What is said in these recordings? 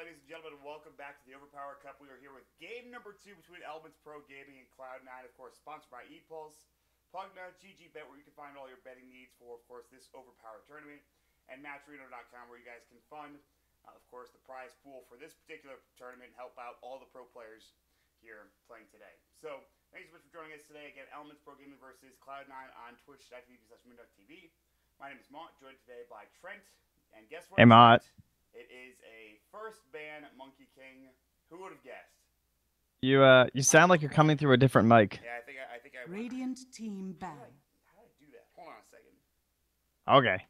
Ladies and gentlemen, welcome back to the Overpower Cup. We are here with game number two between Elements Pro Gaming and Cloud9, of course, sponsored by ePulse, Pugna, GG Bet, where you can find all your betting needs for, of course, this Overpower tournament, and Matcherino.com, where you guys can fund, uh, of course, the prize pool for this particular tournament and help out all the pro players here playing today. So, thanks so much for joining us today. Again, Elements Pro Gaming versus Cloud9 on twitch.tv slash. My name is Maut, joined today by Trent, and guess what? Hey, Maut. It is a first ban Monkey King. Who would have guessed? You uh, you sound like you're coming through a different mic. Yeah, I think I, I think I. Radiant team ban. How did, I, how did I do that? Hold on a second. Okay.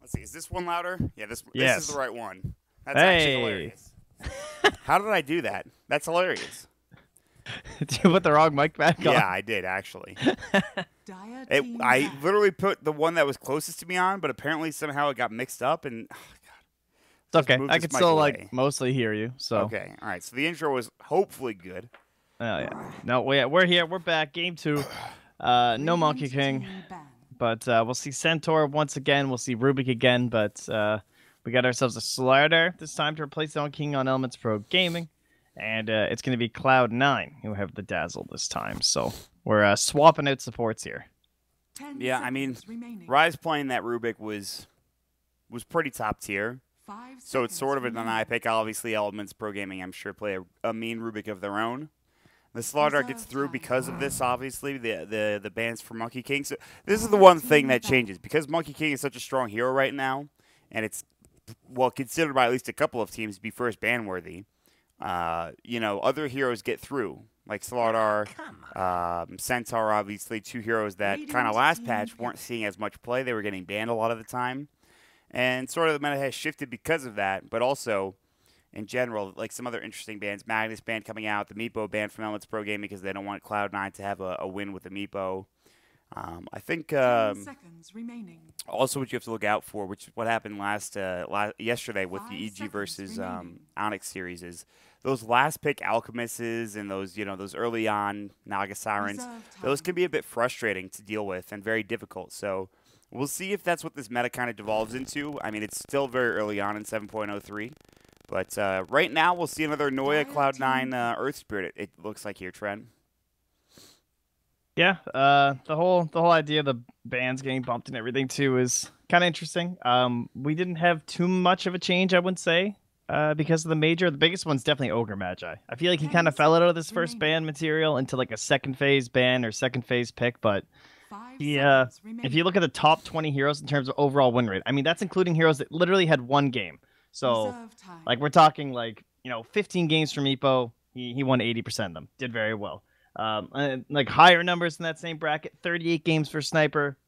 Let's see. Is this one louder? Yeah, this Yes. this is the right one. That's actually Hey. hilarious. how did I do that? That's hilarious. Did you put the wrong mic back on? Yeah, I did actually. It, I literally put the one that was closest to me on, but apparently somehow it got mixed up and. It's okay. I can still away. like mostly hear you. So. Okay, all right. So the intro was hopefully good. Oh yeah. No, we we're here. We're back. Game two. Uh, no Monkey King, but uh, we'll see Centaur once again. We'll see Rubik again, but uh, we got ourselves a Slardar this time to replace the King on Elements Pro Gaming, and uh, it's going to be Cloud Nine who have the Dazzle this time. So we're uh, swapping out supports here. Yeah, I mean. Rise playing that Rubik was was pretty top tier. Five So it's sort of an pick. Obviously, Elements Pro Gaming, I'm sure, play a, a mean Rubik of their own. The Slardar gets through because of this. Obviously, the the the bans for Monkey King. So this is the one thing that changes because Monkey King is such a strong hero right now, and it's well considered by at least a couple of teams to be first ban worthy. Uh, you know, other heroes get through like Slardar, um, Centaur. Obviously, two heroes that kind of last patch weren't seeing as much play. They were getting banned a lot of the time and sort of the meta has shifted because of that, but also in general, like some other interesting bands, Magnus band coming out, the Meepo band from Elements Pro Gaming because they don't want Cloud9 to have a, a win with the Meepo. Um, I think um, seconds remaining. also what you have to look out for, which is what happened last, uh, la- yesterday with Five the EG versus um. Onyx series, is those last pick Alchemists and those you know those early on Naga Sirens those can be a bit frustrating to deal with and very difficult. So we'll see if that's what this meta kind of devolves into. I mean, it's still very early on in 7.03. But uh, right now, we'll see another Noia Cloud9 uh, Earth Spirit, it, it looks like here, Trent. Yeah, uh, the whole the whole idea of the bands getting bumped and everything too is kind of interesting. Um, we didn't have too much of a change, I wouldn't say, uh, because of the major. The biggest one's definitely Ogre Magi. I feel like he kind of fell out of this first remaining. ban material into like a second phase ban or second phase pick. But Five he, uh, seconds remaining. if you look at the top twenty heroes in terms of overall win rate, I mean that's including heroes that literally had one game. So like we're talking like you know 15 games from Epo, he he won 80% of them. Did very well. Um, and, like higher numbers in that same bracket, 38 games for Sniper,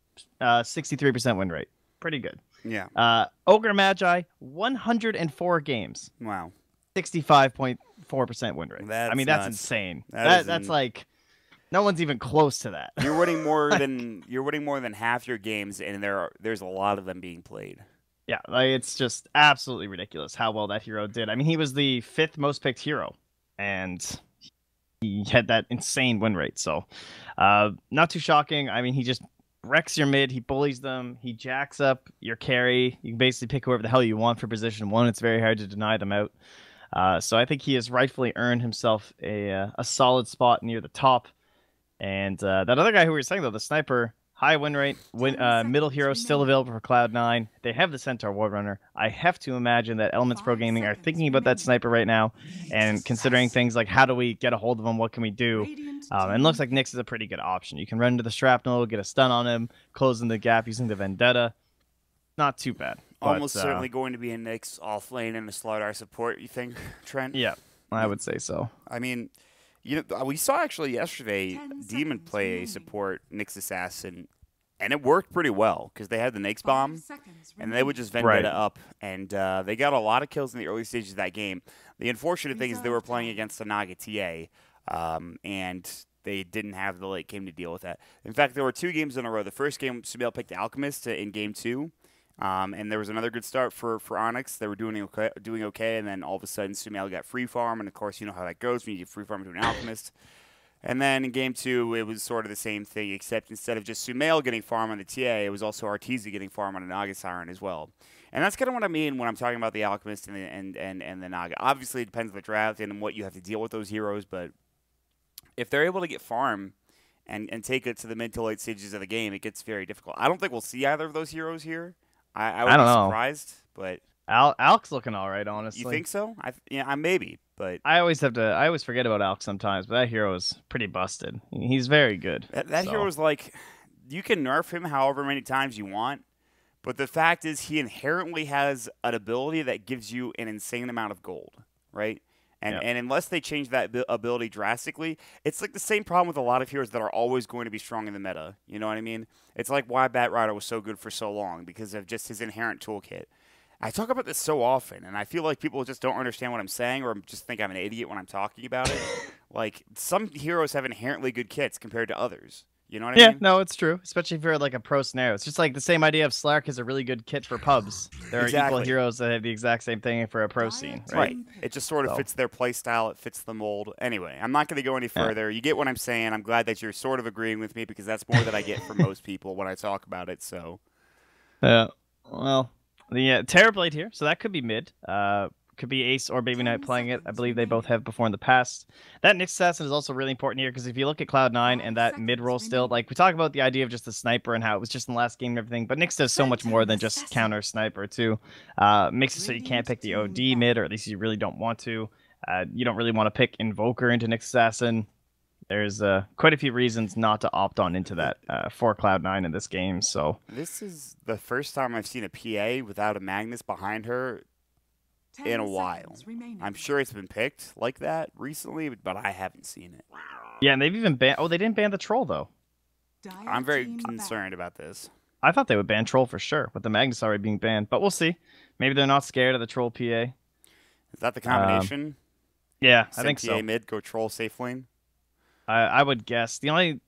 uh, 63% win rate. Pretty good. Yeah. Uh, Ogre Magi, 104 games, Wow. 65.4% win rate. I mean that's nuts. insane. That That, is that's in- like no one's even close to that. You're winning more than you're winning more than half your games, and there are there's a lot of them being played. Yeah, like it's just absolutely ridiculous how well that hero did. I mean, he was the fifth most picked hero, and he had that insane win rate. So, uh, not too shocking. I mean, he just wrecks your mid. He bullies them. He jacks up your carry. You can basically pick whoever the hell you want for position one. It's very hard to deny them out. Uh, so I think he has rightfully earned himself a uh, a solid spot near the top. And uh, that other guy who we were saying though, the sniper, high win rate, win, uh, middle hero still available for Cloud Nine. They have the Centaur Warrunner. I have to imagine that Elements Pro Gaming are thinking about that sniper right now and considering things like how do we get a hold of him, what can we do. Radiant Um, and team looks like Nyx is a pretty good option. You can run into the shrapnel, get a stun on him, closing the gap using the Vendetta. Not too bad. but, Almost uh, certainly going to be a Nyx off lane and a Slardar support. You think, Trent? Yeah, I would say so. I mean, you know, we saw actually yesterday Ten Demon seconds play a remaining. support Nyx assassin, and it worked pretty well because they had the Nyx bomb, and they would just vendetta Right. up, and uh, they got a lot of kills in the early stages of that game. The unfortunate thing is they were playing against the Naga TA, um, and they didn't have the late game to deal with that. In fact, there were two games in a row. The first game, Sumail picked Alchemist uh, in game two. Um, and there was another good start for, for Onyx. They were doing okay, doing okay, and then all of a sudden Sumail got free farm, and of course you know how that goes when you get free farm to an Alchemist. And then in game two, it was sort of the same thing, except instead of just Sumail getting farm on the TA, it was also Arteezy getting farm on a Naga Siren as well. And that's kind of what I mean when I'm talking about the Alchemist and the, and, and, and the Naga. Obviously, it depends on the draft and what you have to deal with those heroes, but if they're able to get farm and, and take it to the mid to late stages of the game, it gets very difficult. I don't think we'll see either of those heroes here. I, I would I don't be know. surprised, but Al- Alk's looking all right, honestly. you think so? I yeah, I maybe, but I always have to. I always forget about Alk sometimes, but that hero is pretty busted. He's very good. That, that so. hero is like, you can nerf him however many times you want, but the fact is he inherently has an ability that gives you an insane amount of gold, right? And Yep. and unless they change that ability drastically, it's like the same problem with a lot of heroes that are always going to be strong in the meta. You know what I mean? It's like why Bat Rider was so good for so long because of just his inherent toolkit. I talk about this so often, and I feel like people just don't understand what I'm saying, or just think I'm an idiot when I'm talking about it. like some heroes have inherently good kits compared to others. You know what I Yeah, mean? Yeah, no, it's true. Especially if you're like a pro scenario. It's just like the same idea of Slark is a really good kit for pubs. There are Exactly. equal heroes that have the exact same thing for a pro scene, right? Right. It just sort of So- fits their play style. It fits the mold. Anyway, I'm not going to go any Yeah. further. You get what I'm saying. I'm glad that you're sort of agreeing with me because that's more than I get from most people when I talk about it. So Yeah. Well, the uh, Terrorblade here, so that could be mid. Uh, could be Ace or Baby Knight playing it. I believe they both have before in the past. That Nyx Assassin is also really important here because if you look at Cloud Nine and that Five mid role still, like we talk about the idea of just the sniper and how it was just in the last game and everything, but Nyx does so much more than just counter sniper too. Uh, makes it so you can't pick the OD mid, or at least you really don't want to. Uh, you don't really want to pick Invoker into Nyx Assassin. There's uh, quite a few reasons not to opt on into that uh, for Cloud Nine in this game. So this is the first time I've seen a PA without a Magnus behind her. Ten in a while. remaining. I'm sure it's been picked like that recently, but I haven't seen it. yeah, and they've even banned. Oh, they didn't ban the troll though. Dire I'm very team back. concerned about this. I thought they would ban troll for sure, with the Magnus already being banned. But we'll see. Maybe they're not scared of the troll PA. Is that the combination? Yeah, Um, I Send think PA so. mid, go troll safe lane. I, I would guess the only,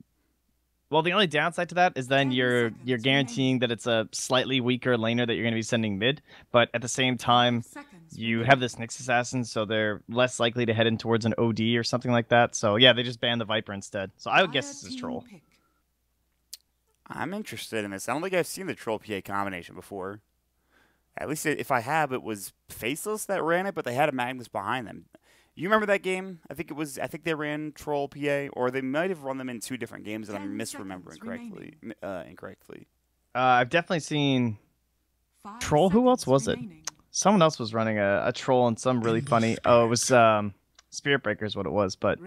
well, the only downside to that is then you're you're guaranteeing that it's a slightly weaker laner that you're going to be sending mid. But at the same time, you have this Nyx assassin, so they're less likely to head in towards an OD or something like that. So yeah, they just ban the Viper instead. So I would guess this is troll. I'm interested in this. I don't think I've seen the troll PA combination before. At least if I have, it was Faceless that ran it, but they had a Magnus behind them. You remember that game? I think it was. I think they ran Troll PA, or they might have run them in two different games, and I'm misremembering correctly. Uh, incorrectly. Uh, I've definitely seen Five Troll? Who else seconds was it? someone else was running a, a troll and some really funny. Oh, it was um, Spirit Breaker is what it was, but.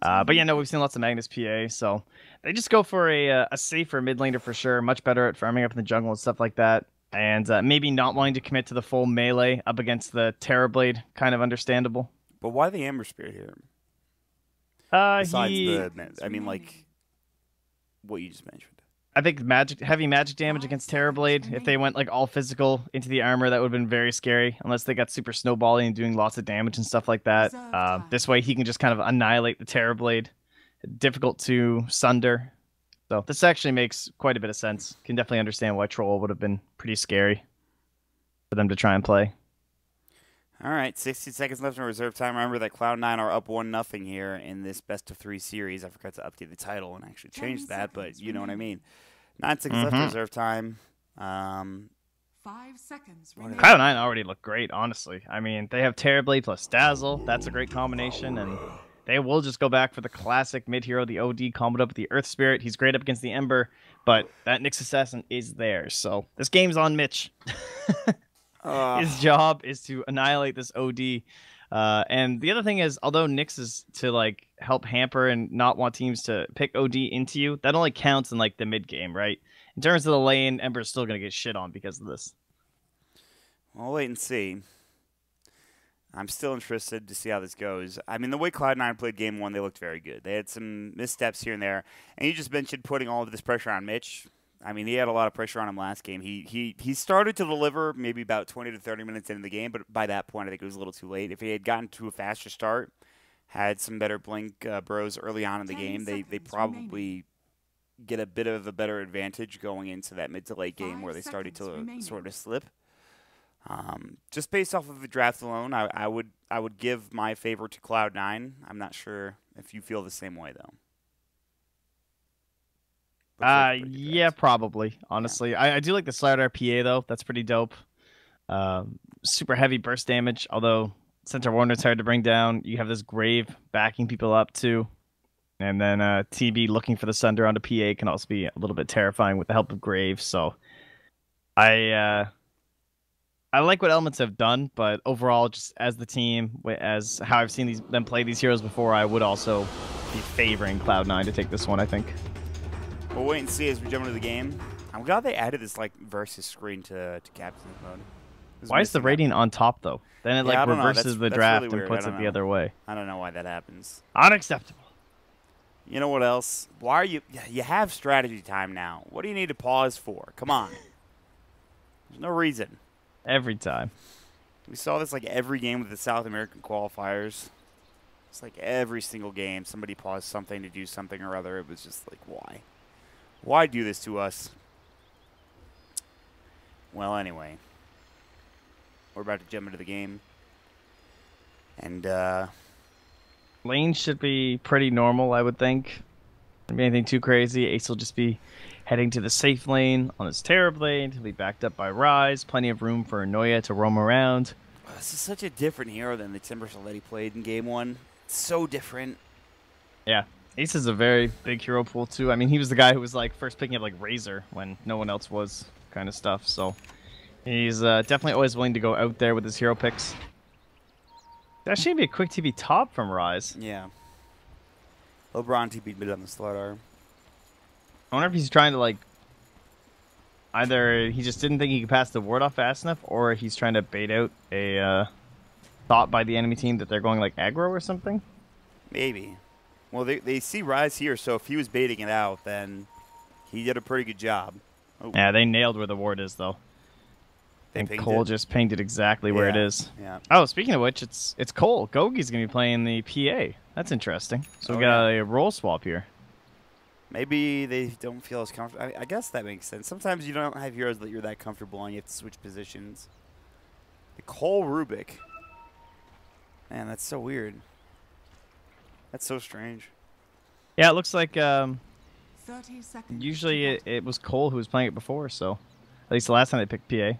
Uh, but yeah, no, we've seen lots of Magnus PA, so they just go for a uh, a safer mid laner for sure. Much better at farming up in the jungle and stuff like that, and uh, maybe not wanting to commit to the full melee up against the Terrorblade, kind of understandable. But why the Ember Spirit here? Uh, Besides he, the, I mean, like what you just mentioned. I think magic, heavy magic damage against Terrorblade. If they went like all physical into the armor, that would have been very scary. Unless they got super snowballing and doing lots of damage and stuff like that. Uh, this way, he can just kind of annihilate the Terrorblade. Difficult to sunder. So this actually makes quite a bit of sense. Can definitely understand why Troll would have been pretty scary for them to try and play. All right, 60 seconds left in reserve time. Remember that Cloud9 are up 1 nothing here in this best of three series. I forgot to update the title and actually Ten change that, but you know what I mean. Nine seconds left in Mhm. reserve time. Um, Five seconds Cloud9 already look great, honestly. I mean, they have Terrorblade plus Dazzle. That's a great combination, and they will just go back for the classic mid hero, the OD, comboed up with the Earth Spirit. He's great up against the Ember, but that Nyx Assassin is there. So this game's on Mitch. uh, His job is to annihilate this OD. Uh, and the other thing is, although Nyx is to like help hamper and not want teams to pick OD into you, that only counts in like the mid game, right? In terms of the lane, Ember's still gonna get shit on because of this. we'll wait and see. I'm still interested to see how this goes. I mean, the way Cloud9 played game one, they looked very good. They had some missteps here and there. And you just mentioned putting all of this pressure on Mitch. I mean, he had a lot of pressure on him last game. He he he started to deliver maybe about 20 to 30 minutes into the game, but by that point, I think it was a little too late. If he had gotten to a faster start, had some better blink uh, bros early on in the game, they they probably get a bit of a better advantage going into that mid to late game where they started to remaining. sort of slip. Um, just based off of the draft alone, I, I would I would give my favor to Cloud Nine. I'm not sure if you feel the same way though. Uh, a pretty good yeah, draft. probably. Honestly, I, I do like the Slardar PA though. That's pretty dope. Um, super heavy burst damage. Although Centaur Warrunner's hard to bring down. You have this Grave backing people up too, and then uh, TB looking for the Sunder onto PA can also be a little bit terrifying with the help of Grave. So, I uh, I like what Elements have done, but overall, just as the team, as how I've seen these them play these heroes before, I would also be favoring Cloud Nine to take this one. I think. We'll wait and see as we jump into the game. I'm glad they added this like versus screen to to captain mode. Why is the that. rating on top though? Then it Yeah, like reverses That's- the that's draft really and puts it don't the other way. I don't know why that happens. Unacceptable. You know what else? Why are you? You have strategy time now. What do you need to pause for? Come on. There's no reason. Every time. We saw this like every game with the South American qualifiers. It's like every single game, somebody paused something to do something or other. It was just like, why? Why do this to us? Well, anyway, we're about to jump into the game. And, uh, Lane should be pretty normal, I would think. Anything too crazy. Ace will just be heading to the safe lane on his Terrorblade. He'll be backed up by Rise. Plenty of room for Noya to roam around. this is such a different hero than the Timbersaw that he played in game one. It's so different. Yeah. Ace is a very big hero pool too. I mean, he was the guy who was like first picking up like Razor when no one else was, kind of stuff. So he's uh, definitely always willing to go out there with his hero picks. That should be a quick TP top from Rise. Yeah. LeBron TP'd mid on the Slardar. I wonder if he's trying to like either he just didn't think he could pass the ward off fast enough, or he's trying to bait out a uh, thought by the enemy team that they're going like aggro or something. Maybe. Well, they, they see Rise here, so if he was baiting it out, then he did a pretty good job. Oh, Yeah, they nailed where the ward is though, they and Cole it. just pinged it exactly where it is. Yeah, Oh, speaking of which, it's it's Cole. Gogi's gonna be playing the PA. That's interesting. So we Oh, got a role swap here. Maybe they don't feel as comfortable. I, I guess that makes sense. Sometimes you don't have heroes that you're that comfortable on. You have to switch positions. The Cole Rubik. Man, that's so weird. That's so strange. Yeah, it looks like um, 30 seconds. usually it, it was Cole who was playing it before. So at least the last time they picked PA. I don't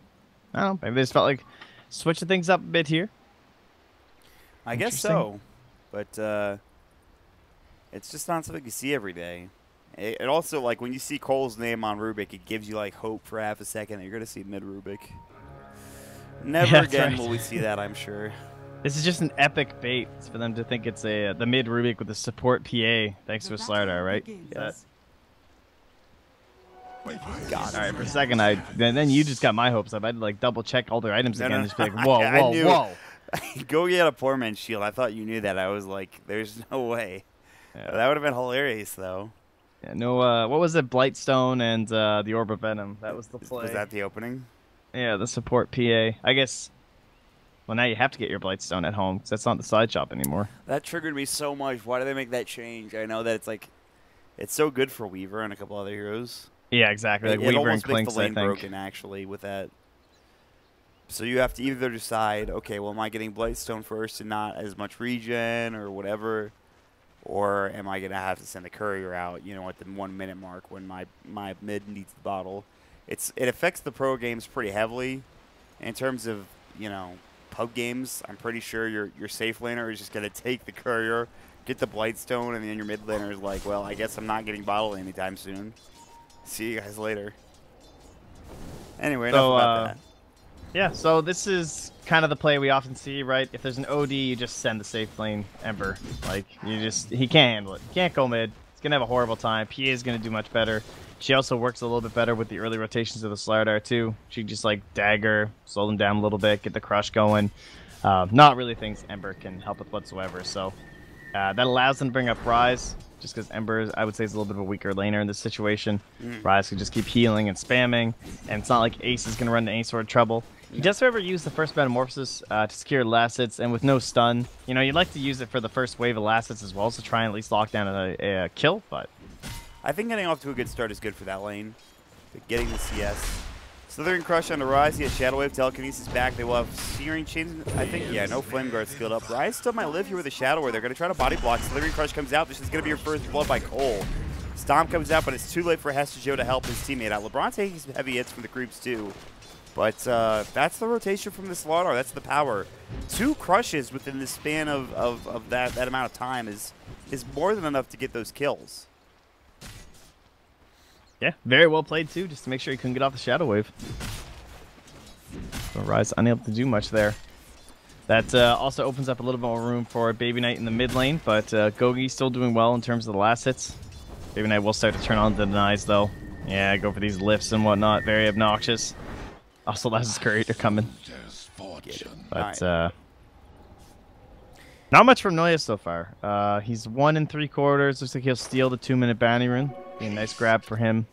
know. Maybe they just felt like switching things up a bit here. I guess so, but uh, it's just not something you see every day. It, it also like when you see Cole's name on Rubik, it gives you like hope for half a second that you're gonna see mid Rubik. Never Yeah, again right. will we see that, I'm sure. This is just an epic bait for them to think it's a uh, the mid Rubik with the support PA thanks to The a Slardar, battle right? begins. Yeah. God, All right, for a second, I then, then you just got my hopes up. I'd like double check all their items No, again, no, and just be like, whoa, I- I whoa, knew- whoa. Go get a poor man's shield. I thought you knew that. I was like, there's no way. Yeah. That would have been hilarious, though. Yeah, no, uh, what was it? Blightstone and uh, the Orb of Venom. That was the play. Was that the opening? Yeah, the support PA. I guess. Well, now you have to get your Blightstone at home because that's not the side shop anymore. That triggered me so much. Why do they make that change? I know that it's like, it's so good for Weaver and a couple other heroes. Yeah, exactly. Like it, it and Clinkz, the I lane think. broken actually with that. So you have to either decide, okay, well, am I getting Blightstone first and not as much regen or whatever, or am I gonna have to send the courier out, you know, at the one minute mark when my my mid needs the bottle? It's it affects the pro games pretty heavily, in terms of you know pub games. I'm pretty sure your your safe laner is just gonna take the courier, get the Blightstone, and then your mid laner is like, well, I guess I'm not getting bottled anytime soon. See you guys later. Anyway, enough So, about uh, that. Yeah, so this is kind of the play we often see, right? If there's an OD, you just send the safe lane Ember. Like, you just, he can't handle it. He can't go mid. He's going to have a horrible time. PA is going to do much better. She also works a little bit better with the early rotations of the Slardar, too. She can just, like, dagger, slow them down a little bit, get the crush going. Uh, not really things Ember can help with whatsoever. So uh, that allows them to bring up Rise, just because Ember, I would say, is a little bit of a weaker laner in this situation. Rise can just keep healing and spamming, and it's not like Ace is going to run into any sort of trouble. He does, however, use the first Metamorphosis uh, to secure last hits, and with no stun, you know, you'd like to use it for the first wave of last hits as well, to try and at least lock down a, a kill, but I think getting off to a good start is good for that lane. But getting the CS, Slithering Crush on the rise. Has Shadow Wave, Telekinesis back. They will have Searing Chains. I think, yeah, no Flame Guard skilled up. Rise still might live here with a Shadow Wave. They're going to try to body block. Slithering Crush comes out. This is going to be your first blood by Cole. Stomp comes out, but it's too late for Hester to help his teammate out. LeBron taking some heavy hits from the creeps, too. But uh, that's the rotation from the Slardar. That's the power. Two crushes within the span of, of, of that, that amount of time is, is more than enough to get those kills. Yeah, very well played too, just to make sure he couldn't get off the Shadow Wave. So Rise unable to do much there. That uh, also opens up a little bit more room for Baby Knight in the mid lane, but uh, Gogi still doing well in terms of the last hits. Baby Knight will start to turn on the denies though. Yeah, go for these lifts and whatnot. Very obnoxious. Also, that's his courier coming. But uh, not much from Noya so far. Uh, he's one and three quarters. Looks like he'll steal the two-minute bounty rune. Be a nice grab for him.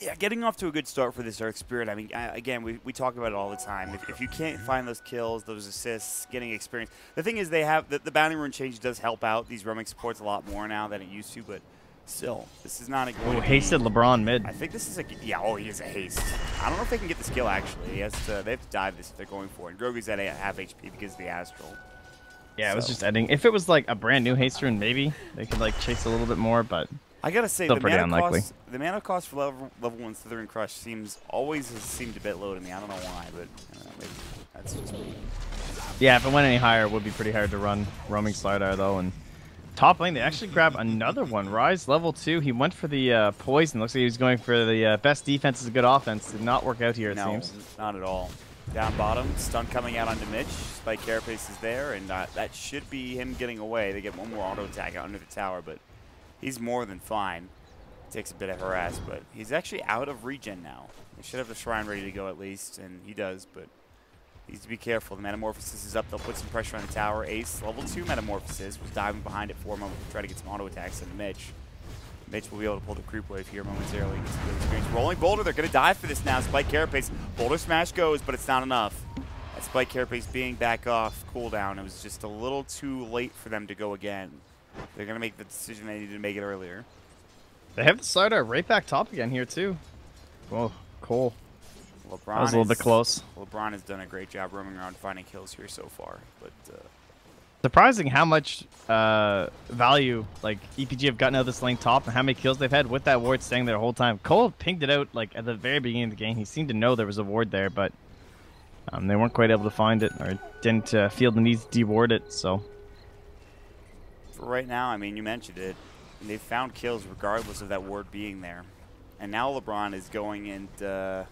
Yeah, getting off to a good start for this Earth Spirit. I mean, again, we, we talk about it all the time. If, if you can't find those kills, those assists, getting experience. The thing is, they have the, the bounty rune change does help out these roaming supports a lot more now than it used to, but still, this is not a good. Oh, hasted LeBron mid. I think this is a yeah. Oh, he is a haste. I don't know if they can get the skill actually. He has to, they have to dive this if they're going for it. And Gogi's at a half HP because of the astral. Yeah, so. it was just ending. If it was like a brand new haste rune, maybe they could like chase a little bit more, but I gotta say, Still the mana unlikely. cost, the mana cost for level level one Slithering Crush seems always has seemed a bit low to me. I don't know why, but know, maybe that's just me. Yeah, if it went any higher, it would be pretty hard to run roaming Slardar though. And top lane, they actually grab another one. Rise level two. He went for the uh, poison. Looks like he was going for the uh, best defense is a good offense. Did not work out here. It no, seems. not at all. Down bottom, stun coming out onto Mitch. Spike Carapace is there, and uh, that should be him getting away. They get one more auto attack out under the tower, but he's more than fine. Takes a bit of harass, but he's actually out of regen now. He should have the Shrine ready to go at least, and he does, but needs to be careful. The Metamorphosis is up. They'll put some pressure on the tower. Ace, level 2 Metamorphosis, was diving behind it for a moment to try to get some auto attacks into Mitch. Mitch will be able to pull the creep wave here momentarily. Rolling Boulder, they're going to dive for this now. Spike Carapace. Boulder Smash goes, but it's not enough. That Spike Carapace being back off cooldown, it was just a little too late for them to go again. They're going to make the decision they needed to make it earlier. They have the Slardar right back top again here, too. Whoa, Cole. LeBron that was a little bit close. LeBron has done a great job roaming around finding kills here so far, but... Uh, Surprising how much uh, value like EPG have gotten out of this lane top and how many kills they've had with that ward staying there the whole time. Cole pinged it out like at the very beginning of the game. He seemed to know there was a ward there, but um, they weren't quite able to find it or didn't uh, feel the need to deward it. So right now, I mean, you mentioned it. They've found kills regardless of that ward being there. And now LeBron is going into uh,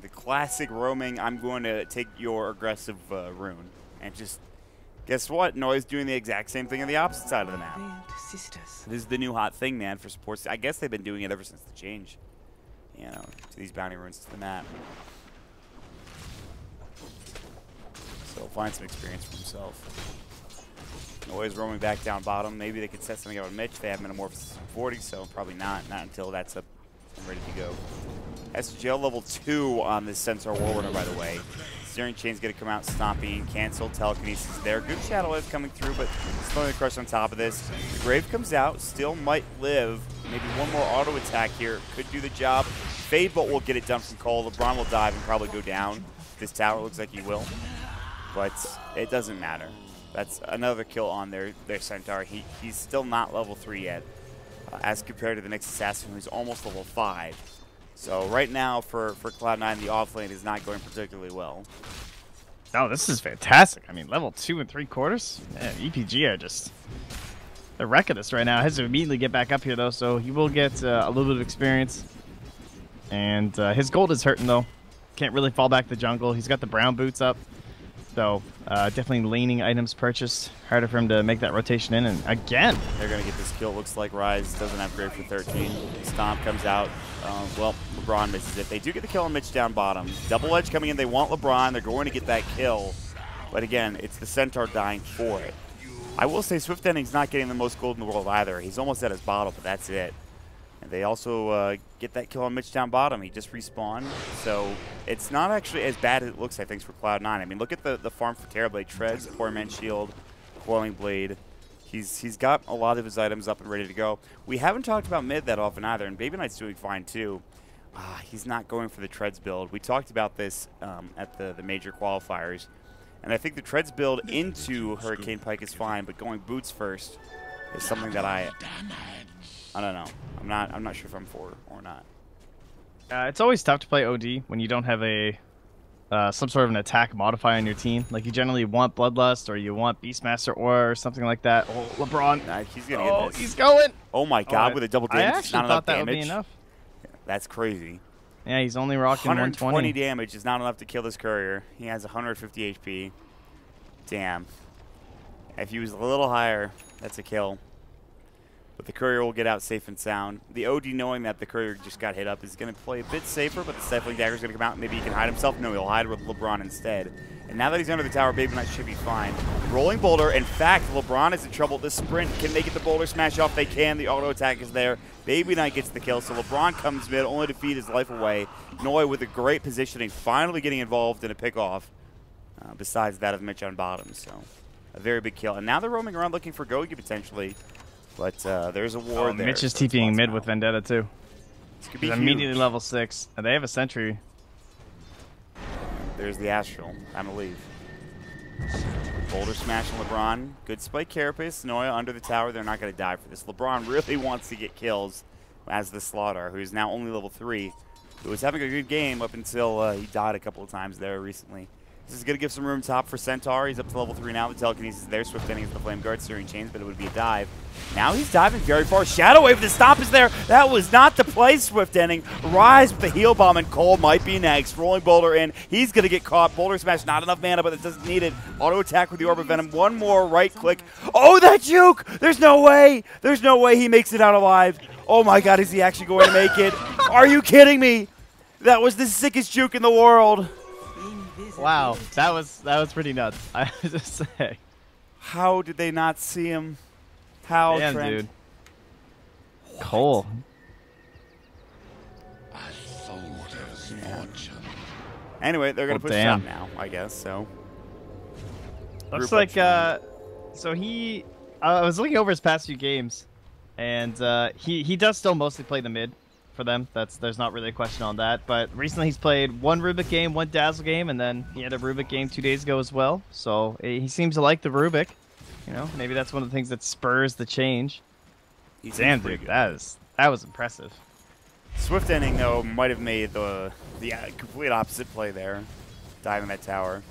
the classic roaming, I'm going to take your aggressive uh, rune. And just, guess what? Noise doing the exact same thing on the opposite side of the map. This is the new hot thing, man, for supports. I guess they've been doing it ever since the change, you know, to these bounty runes to the map. So find some experience for himself. Noise roaming back down bottom. Maybe they could set something up with Mitch. They have Metamorphosis 40, so probably not. Not until that's up and ready to go. SGL level 2 on this Centaur Warrunner, by the way. Searing Chain's going to come out, stomping, cancel, telekinesis there. Good Shadow Wave coming through, but slowly crush on top of this. The Grave comes out, still might live. Maybe one more auto attack here. Could do the job. Fade Bolt will get it done from Cole. LeBron will dive and probably go down. This tower looks like he will. But it doesn't matter. That's another kill on their, their Centaur. He, he's still not level 3 yet, uh, as compared to the Nyx Assassin, who's almost level 5. So right now, for, for Cloud9, the offlane is not going particularly well. Oh, this is fantastic. I mean, level 2 and 3 quarters? Man, EPG are just... They're wrecking this right now. Has to immediately get back up here, though, so he will get uh, a little bit of experience. And uh, his gold is hurting, though. Can't really fall back the jungle. He's got the brown boots up. So uh, definitely leaning items purchased. Harder for him to make that rotation in. And again, they're going to get this kill. Looks like Rise doesn't have Grave for 13. Stomp comes out. Um, well, LeBron misses it. They do get the kill on Mitch down bottom. Double Edge coming in. They want LeBron. They're going to get that kill. But again, it's the Centaur dying for it. I will say Swift Ending's not getting the most gold in the world either. He's almost at his bottle, but that's it. And they also uh, get that kill on Mitch down bottom. He just respawned. So it's not actually as bad as it looks, I think, for Cloud9. I mean, look at the, the farm for Terrorblade. Treads, Poor Man's Shield, Coiling Blade. He's, he's got a lot of his items up and ready to go. We haven't talked about mid that often either, and Baby Knight's doing fine too. ah, he's not going for the treads build. We talked about this um, at the the major qualifiers, and I think the treads build into Hurricane Pike is fine, but going boots first is something that I I don't know. I'm not I'm not sure if I'm for or not. Uh, it's always tough to play OD when you don't have a uh, some sort of an attack modifier on your team. Like you generally want Bloodlust or you want Beastmaster or something like that. Oh, LeBron. Nah, he's gonna Oh, get this. he's going. oh my god, Oh, with a double I damage, actually not enough thought that damage. would be enough. That's crazy. Yeah, he's only rocking 120 120. damage is not enough to kill this courier. He has 150 HP. Damn. If he was a little higher, that's a kill. But the courier will get out safe and sound. The OD, knowing that the courier just got hit up, is going to play a bit safer, but the Stifling Dagger is going to come out. Maybe he can hide himself. No, he'll hide with LeBron instead. And now that he's under the tower, Baby Knight should be fine. Rolling Boulder. In fact, LeBron is in trouble. This sprint, can they get the Boulder smash off? They can. The auto attack is there. Baby Knight gets the kill, so LeBron comes mid, only to feed his life away. Noi with a great positioning, finally getting involved in a pickoff, uh, besides that of Mitch on bottom. So a very big kill. And now they're roaming around looking for Gogi potentially. But uh, there's a war Oh, there. Mitch is so TPing mid now. with Vendetta too. This could be He's huge. immediately level six. And they have a sentry. There's the Astral. Time to leave. Boulder smash on LeBron. Good spike carapace. Noya under the tower. They're not going to die for this. LeBron really wants to get kills as the Slardar, who's now only level 3, who was having a good game up until uh, he died a couple of times there recently. This is going to give some room top for Centaur. He's up to level 3 now. The telekinesis is there. Swift ending is the Flame Guard, Searing Chains, but it would be a dive. Now he's diving very far. Shadow Wave, the stop is there. That was not the play, Swift ending. Rise with the heal bomb, and Cole might be next. Rolling Boulder in. He's going to get caught. Boulder Smash, not enough mana, but it doesn't need it. Auto attack with the Orb of Venom. One more right click. Oh, that juke! There's no way. There's no way he makes it out alive. Oh my god, is he actually going to make it? Are you kidding me? That was the sickest juke in the world. Wow, that was that was pretty nuts. I have to say. How did they not see him? How, Damn, Trent? dude. Cole. Anyway, they're going to Well, push damn. top now, I guess, so. Looks Group like uh, so he. I was looking over his past few games, and uh, he he does still mostly play the mid for them. That's there's not really a question on that. But recently he's played one Rubik game, one Dazzle game, and then he had a Rubik game two days ago as well. So eh, he seems to like the Rubik. You know, maybe that's one of the things that spurs the change. He's Damn, pretty dude, good. that is that was impressive. Swift ending though might have made the the uh, complete opposite play there, diving that tower.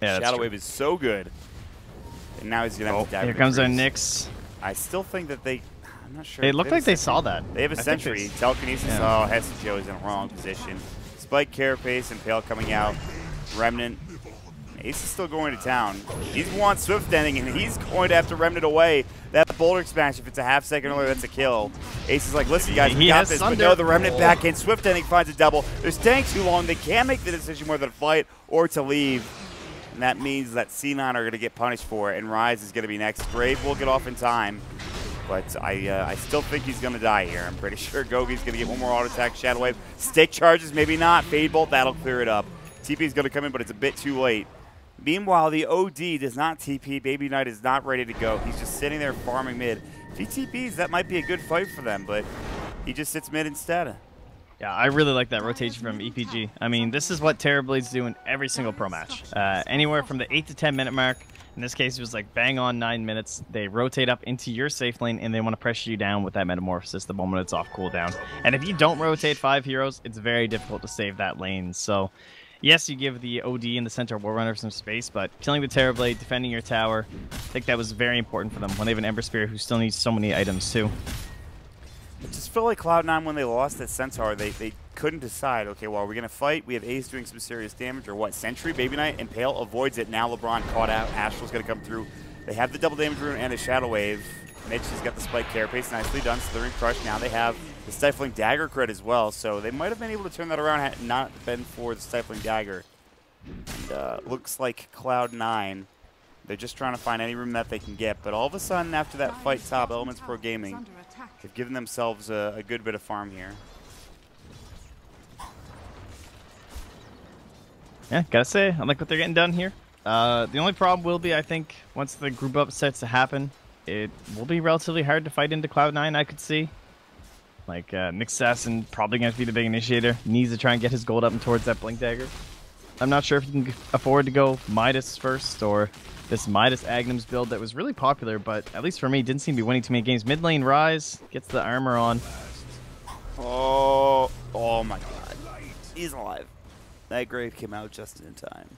Yeah, Shadow. Wave is so good, and now he's gonna have Oh, to dive. here comes our. Nyx. I still think that they. I'm not sure. It looked like they saw that. They have a I sentry. Telekinesis. Yeah. Oh, Hesse Joe is in the wrong position. Spike, Carapace, and Pale coming out. Remnant. Ace is still going to town. He wants Swift ending, and he's going to have to Remnant away. That Boulder Smash, if it's a half second earlier, that's a kill. Ace is like, listen, guys, we He got has this. But Sunder. no, the Remnant back in. Swift ending finds a double. They're staying too long. They can't make the decision whether to fight or to leave. And that means that C9 are going to get punished for it, and Rise is going to be next. Brave will get off in time. But I uh, I still think he's going to die here. I'm pretty sure Gogi's going to get one more auto attack, Shadow Wave. Stick charges, maybe not. Fade Bolt, that'll clear it up. TP is going to come in, but it's a bit too late. Meanwhile, the OD does not TP. Baby Knight is not ready to go. He's just sitting there farming mid. If he TPs, that might be a good fight for them, but he just sits mid instead. Yeah, I really like that rotation from EPG. I mean, this is what Terrorblade's do in every single pro match. Uh, anywhere from the 8 to 10 minute mark. In this case, it was like bang on 9 minutes. They rotate up into your safe lane, and they want to pressure you down with that Metamorphosis the moment it's off cooldown. And if you don't rotate 5 heroes, it's very difficult to save that lane. So, yes, you give the OD and the Centaur Warrunner some space, but killing the Terrorblade, defending your tower, I think that was very important for them when they have an Ember Spirit who still needs so many items, too. I just feel like Cloud9 when they lost that Centaur, they, they couldn't decide, okay, well, are we going to fight? We have Ace doing some serious damage, or what? Sentry, Baby Knight, and Pale avoids it. Now LeBron caught out. Astral's going to come through. They have the double damage rune and a Shadow Wave. Mitch has got the Spike Carapace nicely done, Slithering Crush. Now they have the Stifling Dagger crit as well, so they might have been able to turn that around had not been for the Stifling Dagger. And uh, looks like Cloud9, they're just trying to find any room that they can get, but all of a sudden after that fight top, Elements Pro Gaming, They've given themselves a, a good bit of farm here. Yeah, gotta say, I like what they're getting done here. Uh, the only problem will be, I think, once the group up starts to happen, it will be relatively hard to fight into Cloud9, I could see. Like uh, Nyx Assassin probably going to be the big initiator. Needs to try and get his gold up and towards that blink dagger. I'm not sure if you can afford to go Midas first or this Midas Aghanim's build that was really popular, but at least for me, didn't seem to be winning too many games. Mid lane Rise gets the armor on. Oh, oh my god. He's alive. That grave came out just in time.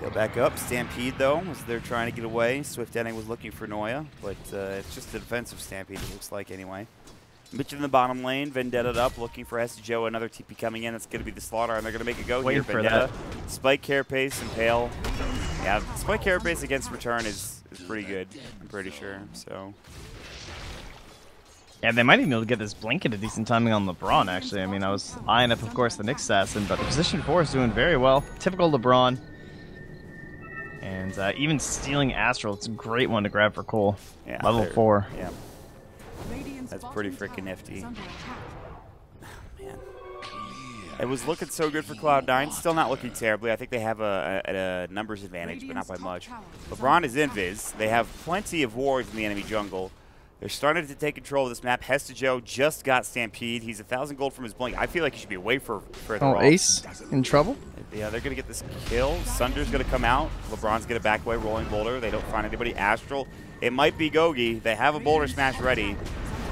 Go back up. Stampede, though, as they're trying to get away. Swift Ending was looking for Noya, but uh, it's just a defensive Stampede, it looks like, anyway. Mitch in the bottom lane, Vendetta up, looking for Joe. Another TP coming in. That's going to be the Slardar, and they're going to make it go Waiting here. for Vendetta, Spike, Carapace, and Pale. Yeah, Spike, Carapace against return is, is pretty good, I'm pretty sure. So Yeah, they might even be able to get this blink at a decent timing on LeBron, actually. I mean, I was eyeing up, of course, the Nyx Assassin, but the position 4 is doing very well. Typical LeBron. And uh, even stealing Astral, it's a great one to grab for Cole. yeah, Level 4. Yeah, That's pretty freaking nifty. man. It was looking so good for Cloud9. Still not looking terribly. I think they have a, a, a numbers advantage, but not by much. LeBron is invis. They have plenty of wards in the enemy jungle. They're starting to take control of this map. Hesta Joe just got Stampede. He's a thousand gold from his blink. I feel like he should be away for further Oh, off. Ace in trouble? Yeah, they're going to get this kill. Sunder's going to come out. LeBron's going to back away, rolling boulder. They don't find anybody. Astral. It might be Gogi. They have a boulder smash ready.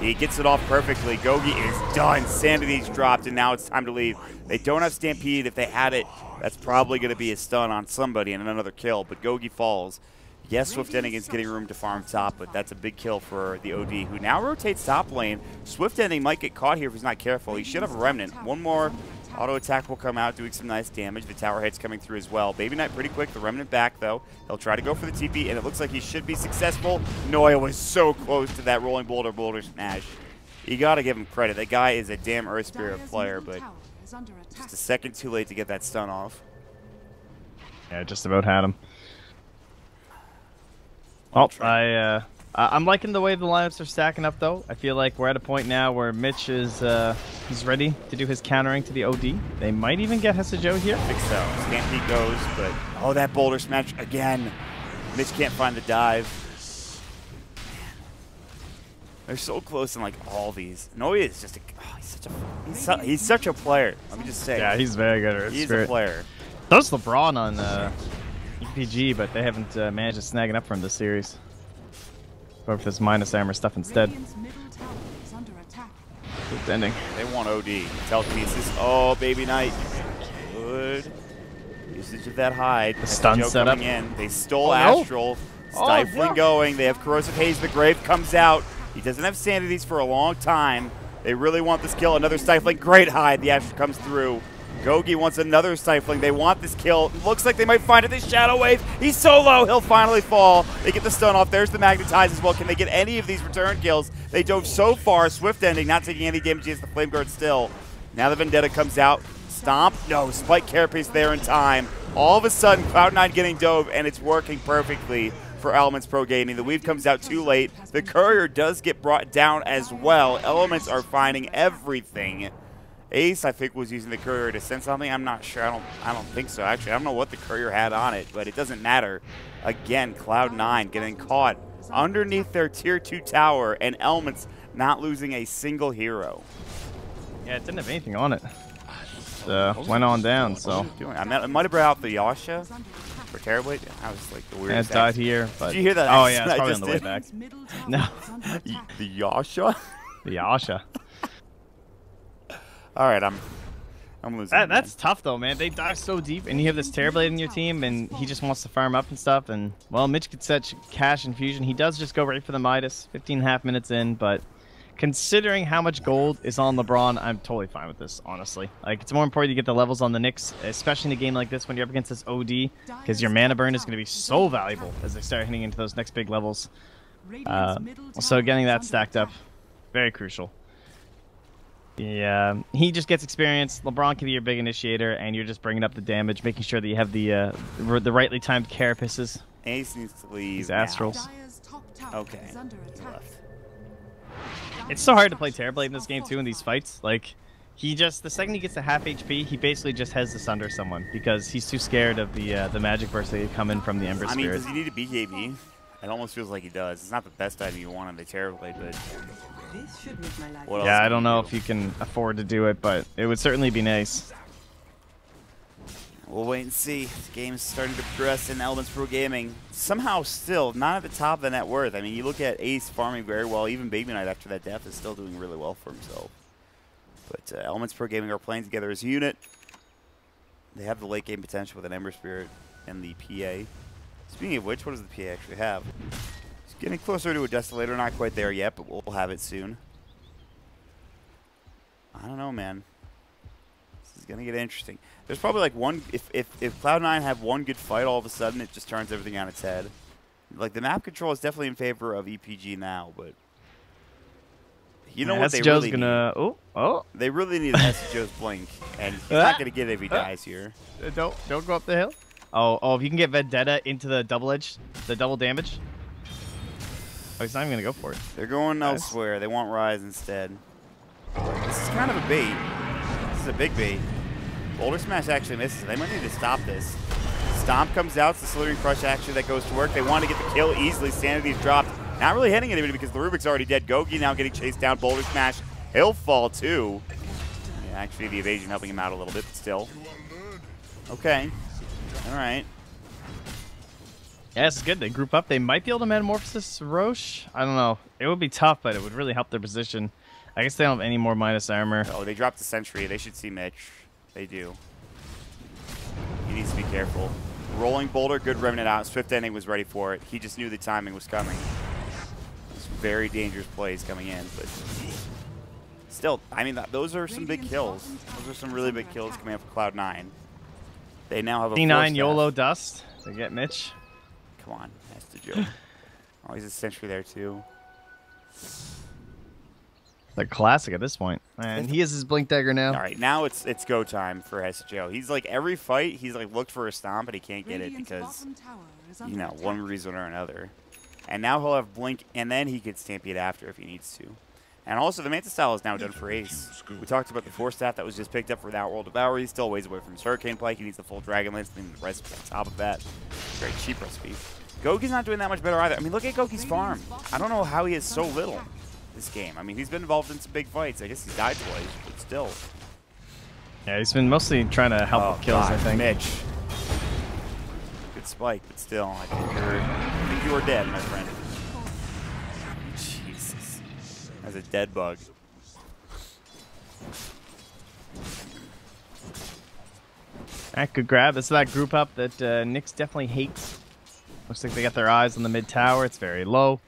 He gets it off perfectly. Gogi is done. Sanity's dropped, and now it's time to leave. They don't have Stampede. If they had it, that's probably going to be a stun on somebody and another kill. But Gogi falls. Yes, Swift Ending is getting room to farm top, but that's a big kill for the OD, who now rotates top lane. Swift Ending might get caught here if he's not careful. He should have a Remnant. One more auto attack will come out, doing some nice damage. The tower hit's coming through as well. Baby Knight pretty quick. The Remnant back, though. He'll try to go for the TP, and it looks like he should be successful. Noya was so close to that rolling boulder boulder smash. You got to give him credit. That guy is a damn Earth Spirit Dire's player, but tower is under attack. just a second too late to get that stun off. Yeah, just about had him. Well, I, uh, I'm liking the way the lineups are stacking up, though. I feel like we're at a point now where Mitch is uh, he's ready to do his countering to the OD. They might even get Hessa Joe here. I think so. Stampede goes, but oh, that boulder smash again. Mitch can't find the dive. They're so close in like all these. Noya is just a. Oh, he's such a. He's, su- he's such a player. Let me just say. Yeah, he's very good at he's Spirit. a player. Those LeBron on uh, EPG, but they haven't uh, managed to snag it up from this series. Go for this minus armor stuff instead. Radiant's middle tower is under attack. It's ending. They want OD. Tell Telekinesis. Oh, baby knight. Good. Usage of that hide. The stun Joe setup. in. They stole Oh, no. Astral. Oh, Stifling no. going. They have Corrosive Haze. The Grave comes out. He doesn't have Sanities for a long time. They really want this kill. Another Stifling. Great hide. The Astral comes through. Gogi wants another Stifling. They want this kill. Looks like they might find it. This Shadow Wave. He's so low. He'll finally fall. They get the stun off. There's the Magnetize as well. Can they get any of these return kills? They dove so far. Swift ending. Not taking any damage against the Flame Guard still. Now the Vendetta comes out. Stomp. No. Spike Carapace there in time. All of a sudden, Cloud9 getting dove, and it's working perfectly for Elements Pro Gaming. The weave comes out too late. The Courier does get brought down as well. Elements are finding everything. Ace, I think, was using the courier to send something. I'm not sure. I don't. I don't think so. Actually, I don't know what the courier had on it, but it doesn't matter. Again, Cloud Nine getting caught underneath their tier two tower, and Elements not losing a single hero. Yeah, it didn't have anything on it. Uh, went on down, so. What was it doing? I, meant, I might have brought out the Yasha Is under attack. for Terrorblade. That was like the And weirdest. it died here, but. you hear that Oh, yeah, it's probably on just the way back. Radiant's middle tower No. is under attack. The Yasha. The Yasha. All right, I'm. I'm losing. That, that's tough though, man. They dive so deep, and you have this Terrorblade in your team, and he just wants to farm up and stuff. And well, Mitch gets such cash infusion. He does just go right for the Midas. 15 and a half minutes in, but considering how much gold is on LeBron, I'm totally fine with this. Honestly, like it's more important to get the levels on the Nyx, especially in a game like this when you're up against this OD, because your mana burn is going to be so valuable as they start hitting into those next big levels. Uh, so getting that stacked up, very crucial. Yeah, he just gets experience. LeBron can be your big initiator, and you're just bringing up the damage, making sure that you have the uh, r- the rightly timed carapaces. Ace needs to leave. These. Astrals. Dire's top tower Okay. is under He attack. left. It's so hard to play Terrorblade in this game too in these fights. Like, he just the second he gets to half HP, he basically just has to sunder someone because he's too scared of the uh, the magic burst that could come in from the Ember Spirit. I mean, does he need a BKB? It almost feels like he does. It's not the best item you want on the Terrorblade, but This should make my life What Yeah, I don't know do? if you can afford to do it, but it would certainly be nice. We'll wait and see. The game's starting to progress in Elements Pro Gaming. Somehow still not at the top of the net worth. I mean, you look at Ace farming very well. Even Baby Knight after that death is still doing really well for himself. But uh, Elements Pro Gaming are playing together as a unit. They have the late game potential with an Ember Spirit and the PA. Speaking of which, what does the PA actually have? It's getting closer to a Desolator. Not quite there yet, but we'll have it soon. I don't know, man. This is gonna get interesting. There's probably like one if if if Cloud9 have one good fight, all of a sudden it just turns everything on its head. Like the map control is definitely in favor of EPG now, but you know what they Joe's really gonna. Oh, oh! need? They really need Joe's blink, and he's not gonna get it if he Ah. dies here. Uh, Don't don't go up the hill. Oh oh! If you can get Vendetta into the double edge, the double damage. Oh, he's not even gonna go for it. They're going Nice. elsewhere. They want Rise instead. This is kind of a bait. This is a big bait. Boulder Smash actually misses. They might need to stop this. Stomp comes out. It's the Slithereen Crush actually that goes to work. They want to get the kill easily. Sanity's dropped. Not really hitting anybody because the Rubick's already dead. Gogi now getting chased down. Boulder Smash. He'll fall too. Yeah, actually, the evasion helping him out a little bit, but still. Okay. All right. Yeah, it's good. They group up. They might be able to metamorphosis Rosh. I don't know. It would be tough, but it would really help their position. I guess they don't have any more minus armor. Oh, they dropped the Sentry. They should see Mitch. They do. He needs to be careful. Rolling Boulder, good Remnant out. Swift Ending was ready for it. He just knew the timing was coming. It's very dangerous plays coming in, but still, I mean, those are some big kills. Those are some really big kills coming up for Cloud9. They now have a D9 YOLO Dust to get Mitch. Come on, that's the joke. oh, he's a Sentry there too. The classic at this point. And he has his blink dagger now. All right, now it's it's go time for Joe. He's like every fight, he's like looked for a stomp, but he can't get it because bottom tower is you know attack. one reason or another. And now he'll have blink, and then he could stampede after if he needs to. And also, the Manta Style is now done for Ace. We talked about the Force Staff that was just picked up for that World Devour. He's still ways away from his Hurricane Pike. He needs the full Dragon Lance, and the rest on top of that. Very cheap recipe. Gogi's not doing that much better either. I mean, look at Gogi's farm. I don't know how he has so little this game. I mean, he's been involved in some big fights. I guess he's died twice, but still. Yeah, he's been mostly trying to help oh, with kills, I God, think. Mitch. Good spike, but still, I think you're, I think you are dead, my friend. As a dead bug. Alright, good grab. This is that group up that uh, Nyx definitely hates. Looks like they got their eyes on the mid tower. It's very low.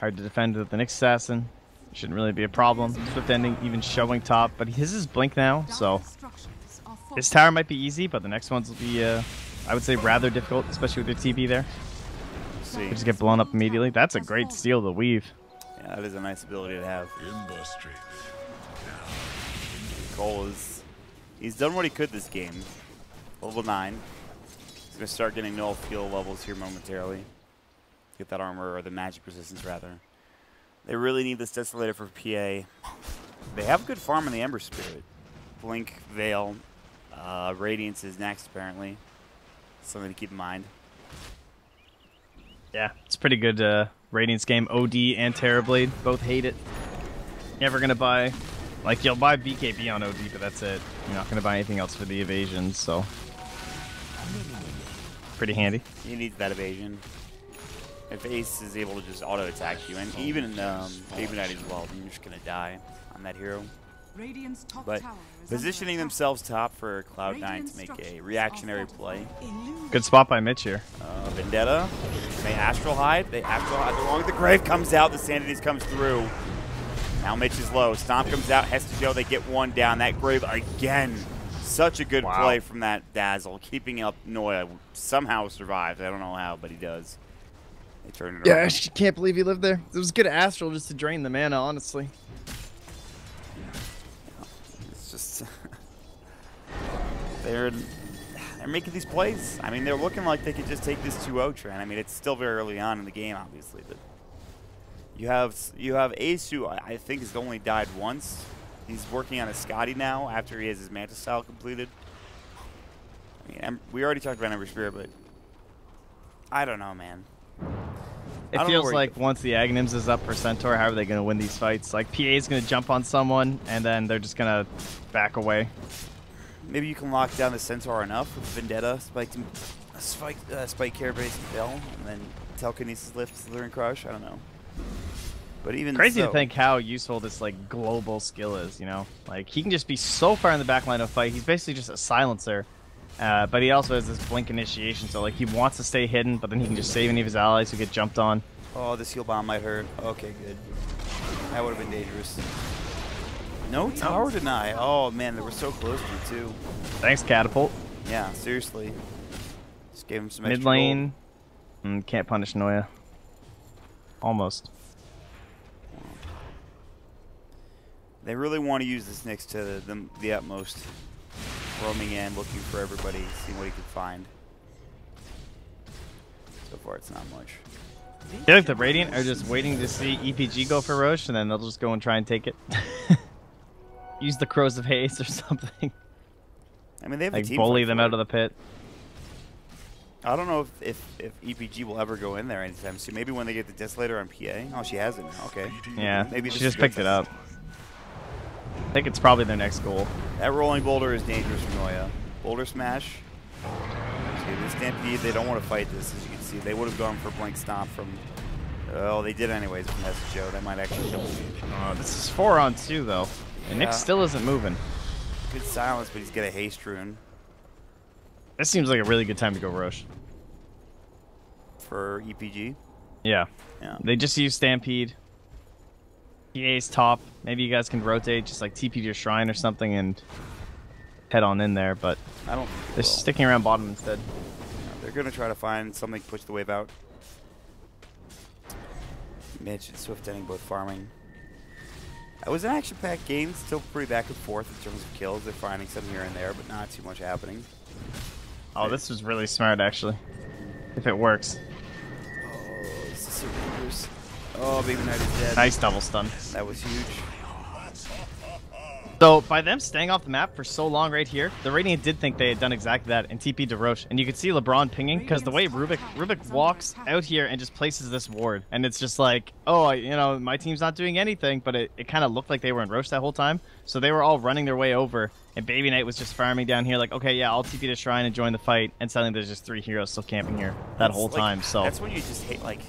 Hard to defend with the Nyx assassin. Shouldn't really be a problem. Swift ending even showing top, but his is blink now, so Dire structures are this tower might be easy, but the next ones will be, uh, I would say, rather difficult, especially with your TP there. See. Just get blown up immediately. That's a great steal to weave. Yeah, that is a nice ability to have. Industry. Cole is. He's done what he could this game. Level 9. He's going to start getting null fuel levels here momentarily. Get that armor, or the magic resistance, rather. They really need this Desolator for PA. They have a good farm in the Ember Spirit. Blink, Veil, uh, Radiance is next, apparently. Something to keep in mind. Yeah, it's pretty good uh, Radiance game. OD and Terrorblade both hate it. Never gonna buy, like you'll buy BKB on OD, but that's it. You're not gonna buy anything else for the evasions, so pretty handy. He needs that evasion. If Ace is able to just auto attack you, and even um, Baby Knight as well, then you're just gonna die on that hero. Radiant's top But tower is under positioning themselves top for Cloud9 to make a reactionary play. Good spot by Mitch here. Uh, Vendetta, they Astral Hide, they Astral Hide along the grave comes out, the Sanities comes through. Now Mitch is low, Stomp comes out, Hestejo, they get one down. That grave again, such a good Wow. play from that Dazzle, keeping up Noya. Somehow survives, I don't know how, but he does. They turn it Yeah, I around. actually can't believe he lived there. It was good astral just to drain the mana, honestly. Just they're they're making these plays. I mean, they're looking like they could just take this 2-0 trend. I mean, it's still very early on in the game, obviously, but you have you have Ace who I think has only died once. He's working on a Skadi now after he has his Manta style completed. I mean, we already talked about Ember Spirit, but I don't know, man. It feels where- like once the Aghanims is up for Centaur, how are they going to win these fights? Like PA is going to jump on someone, and then they're just going to back away. Maybe you can lock down the Centaur enough with Vendetta, Spike, Spike, uh, Spike Carapace and Bell, and then Telekinesis Lift, Slithereen Crush. I don't know. But even Crazy so, to think how useful this like global skill is. You know, like he can just be so far in the back line of fight. He's basically just a silencer. Uh, but he also has this blink initiation, so like he wants to stay hidden, but then he can just save any of his allies who get jumped on. Oh, this heal bomb might hurt. Okay, good. That would have been dangerous. No tower deny. Oh man, they were so close to too. Thanks, catapult. Yeah, seriously. Just gave him some Mid lane, mm, can't punish Noya. Almost. They really want to use this next to the, the, the utmost. Roaming in, looking for everybody, seeing what he can find. So far, it's not much. I feel like the Radiant are just waiting to see EPG go for Rosh, and then they'll just go and try and take it. Use the Corrosive Haze or something. I mean, they have a Like team bully them out of the pit. I don't know if, if, if EPG will ever go in there anytime soon. Maybe when they get the Desolator on PA. Oh, she has it now. Okay. Yeah, Maybe she just picked it up. I think it's probably their next goal. That rolling boulder is dangerous for Noya. Boulder smash. See, this Stampede, they don't want to fight this, as you can see. They would have gone for Blink Stomp from... Oh, they did anyways from Joe. That might actually kill him. Oh, uh, this is four on two though, and Nick still isn't moving. Good silence, but he's got a haste rune This seems like a really good time to go rush. for EPG. Yeah, Yeah. they just use Stampede. PA's top. Maybe you guys can rotate, just like TP to your shrine or something, and head on in there. But I don't they're will. sticking around bottom instead. They're going to try to find something to push the wave out. Mitch and Swift ending both farming. It was an action-packed game, still pretty back and forth in terms of kills. They're finding some here and there, but not too much happening. Oh, this was really smart actually. If it works, Oh, is this a Reapers? Oh, Baby Knight is dead. nice double stun. That was huge. So by them staying off the map for so long right here, the Radiant did think they had done exactly that and TP to Rosh. And you could see LeBron pinging because the way Rubick Rubick walks out here and just places this ward, and it's just like, oh, I- you know, my team's not doing anything, but it, it kind of looked like they were in Rosh that whole time. So they were all running their way over, and Baby Knight was just farming down here, like, okay, yeah, I'll TP to Shrine and join the fight. And suddenly there's just three heroes still camping here that whole like- time. So that's when you just hate like.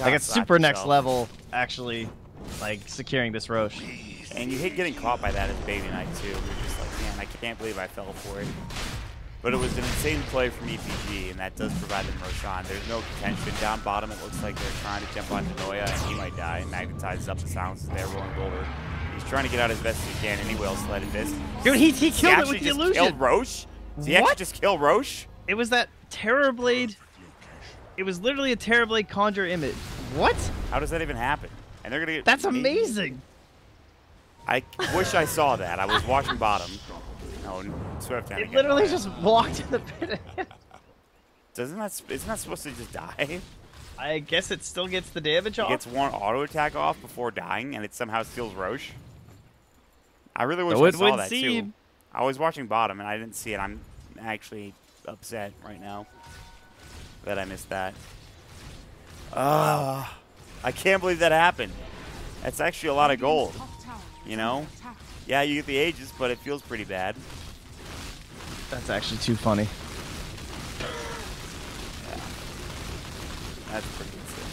Like it's super next yourself. level, actually, like securing this Rosh. And you hate getting caught by that as Baby Knight too. You're just like, man, I can't believe I fell for it. But it was an insane play from EPG, and that does provide them Roshan. There's no contention. Down bottom, it looks like they're trying to jump onto Noya, and he might die. And magnetizes up the silences there, rolling boulder. He's trying to get out as best as he can, and he will sled fist. Dude, he, he He killed it actually with the just illusion. killed Rosh? Did he actually just kill Rosh? It was that Terrorblade. It was literally a Terrorblade conjure image. What? How does that even happen? And they're gonna get. That's amazing. I wish I saw that. I was watching bottom. Oh, no, Swift. It literally just walked in the pit. Doesn't that? Isn't that supposed to just die? I guess it still gets the damage He off. gets one auto attack off before dying, and it somehow steals Rosh. I really wish Though I it saw that too. seem. I was watching bottom, and I didn't see it. I'm actually upset right now that I missed that. Ah, I can't believe that happened. That's actually a lot of gold. You know? Yeah, you get the Aegis, but it feels pretty bad. That's actually too funny. That's pretty insane.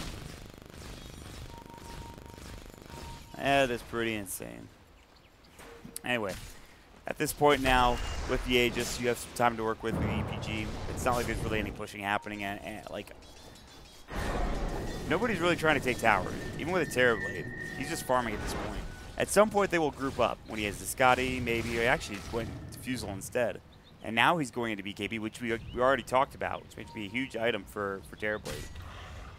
That is pretty insane. Anyway, at this point now, with the Aegis, you have some time to work with with EPG. It's not like there's really any pushing happening. And, and like, nobody's really trying to take tower. Even with a Terrorblade, he's just farming at this point. At some point, they will group up when he has the Skadi, maybe, or actually went to Fusel instead. And now he's going into BKB, which we, we already talked about, which might be a huge item for, for Terrorblade.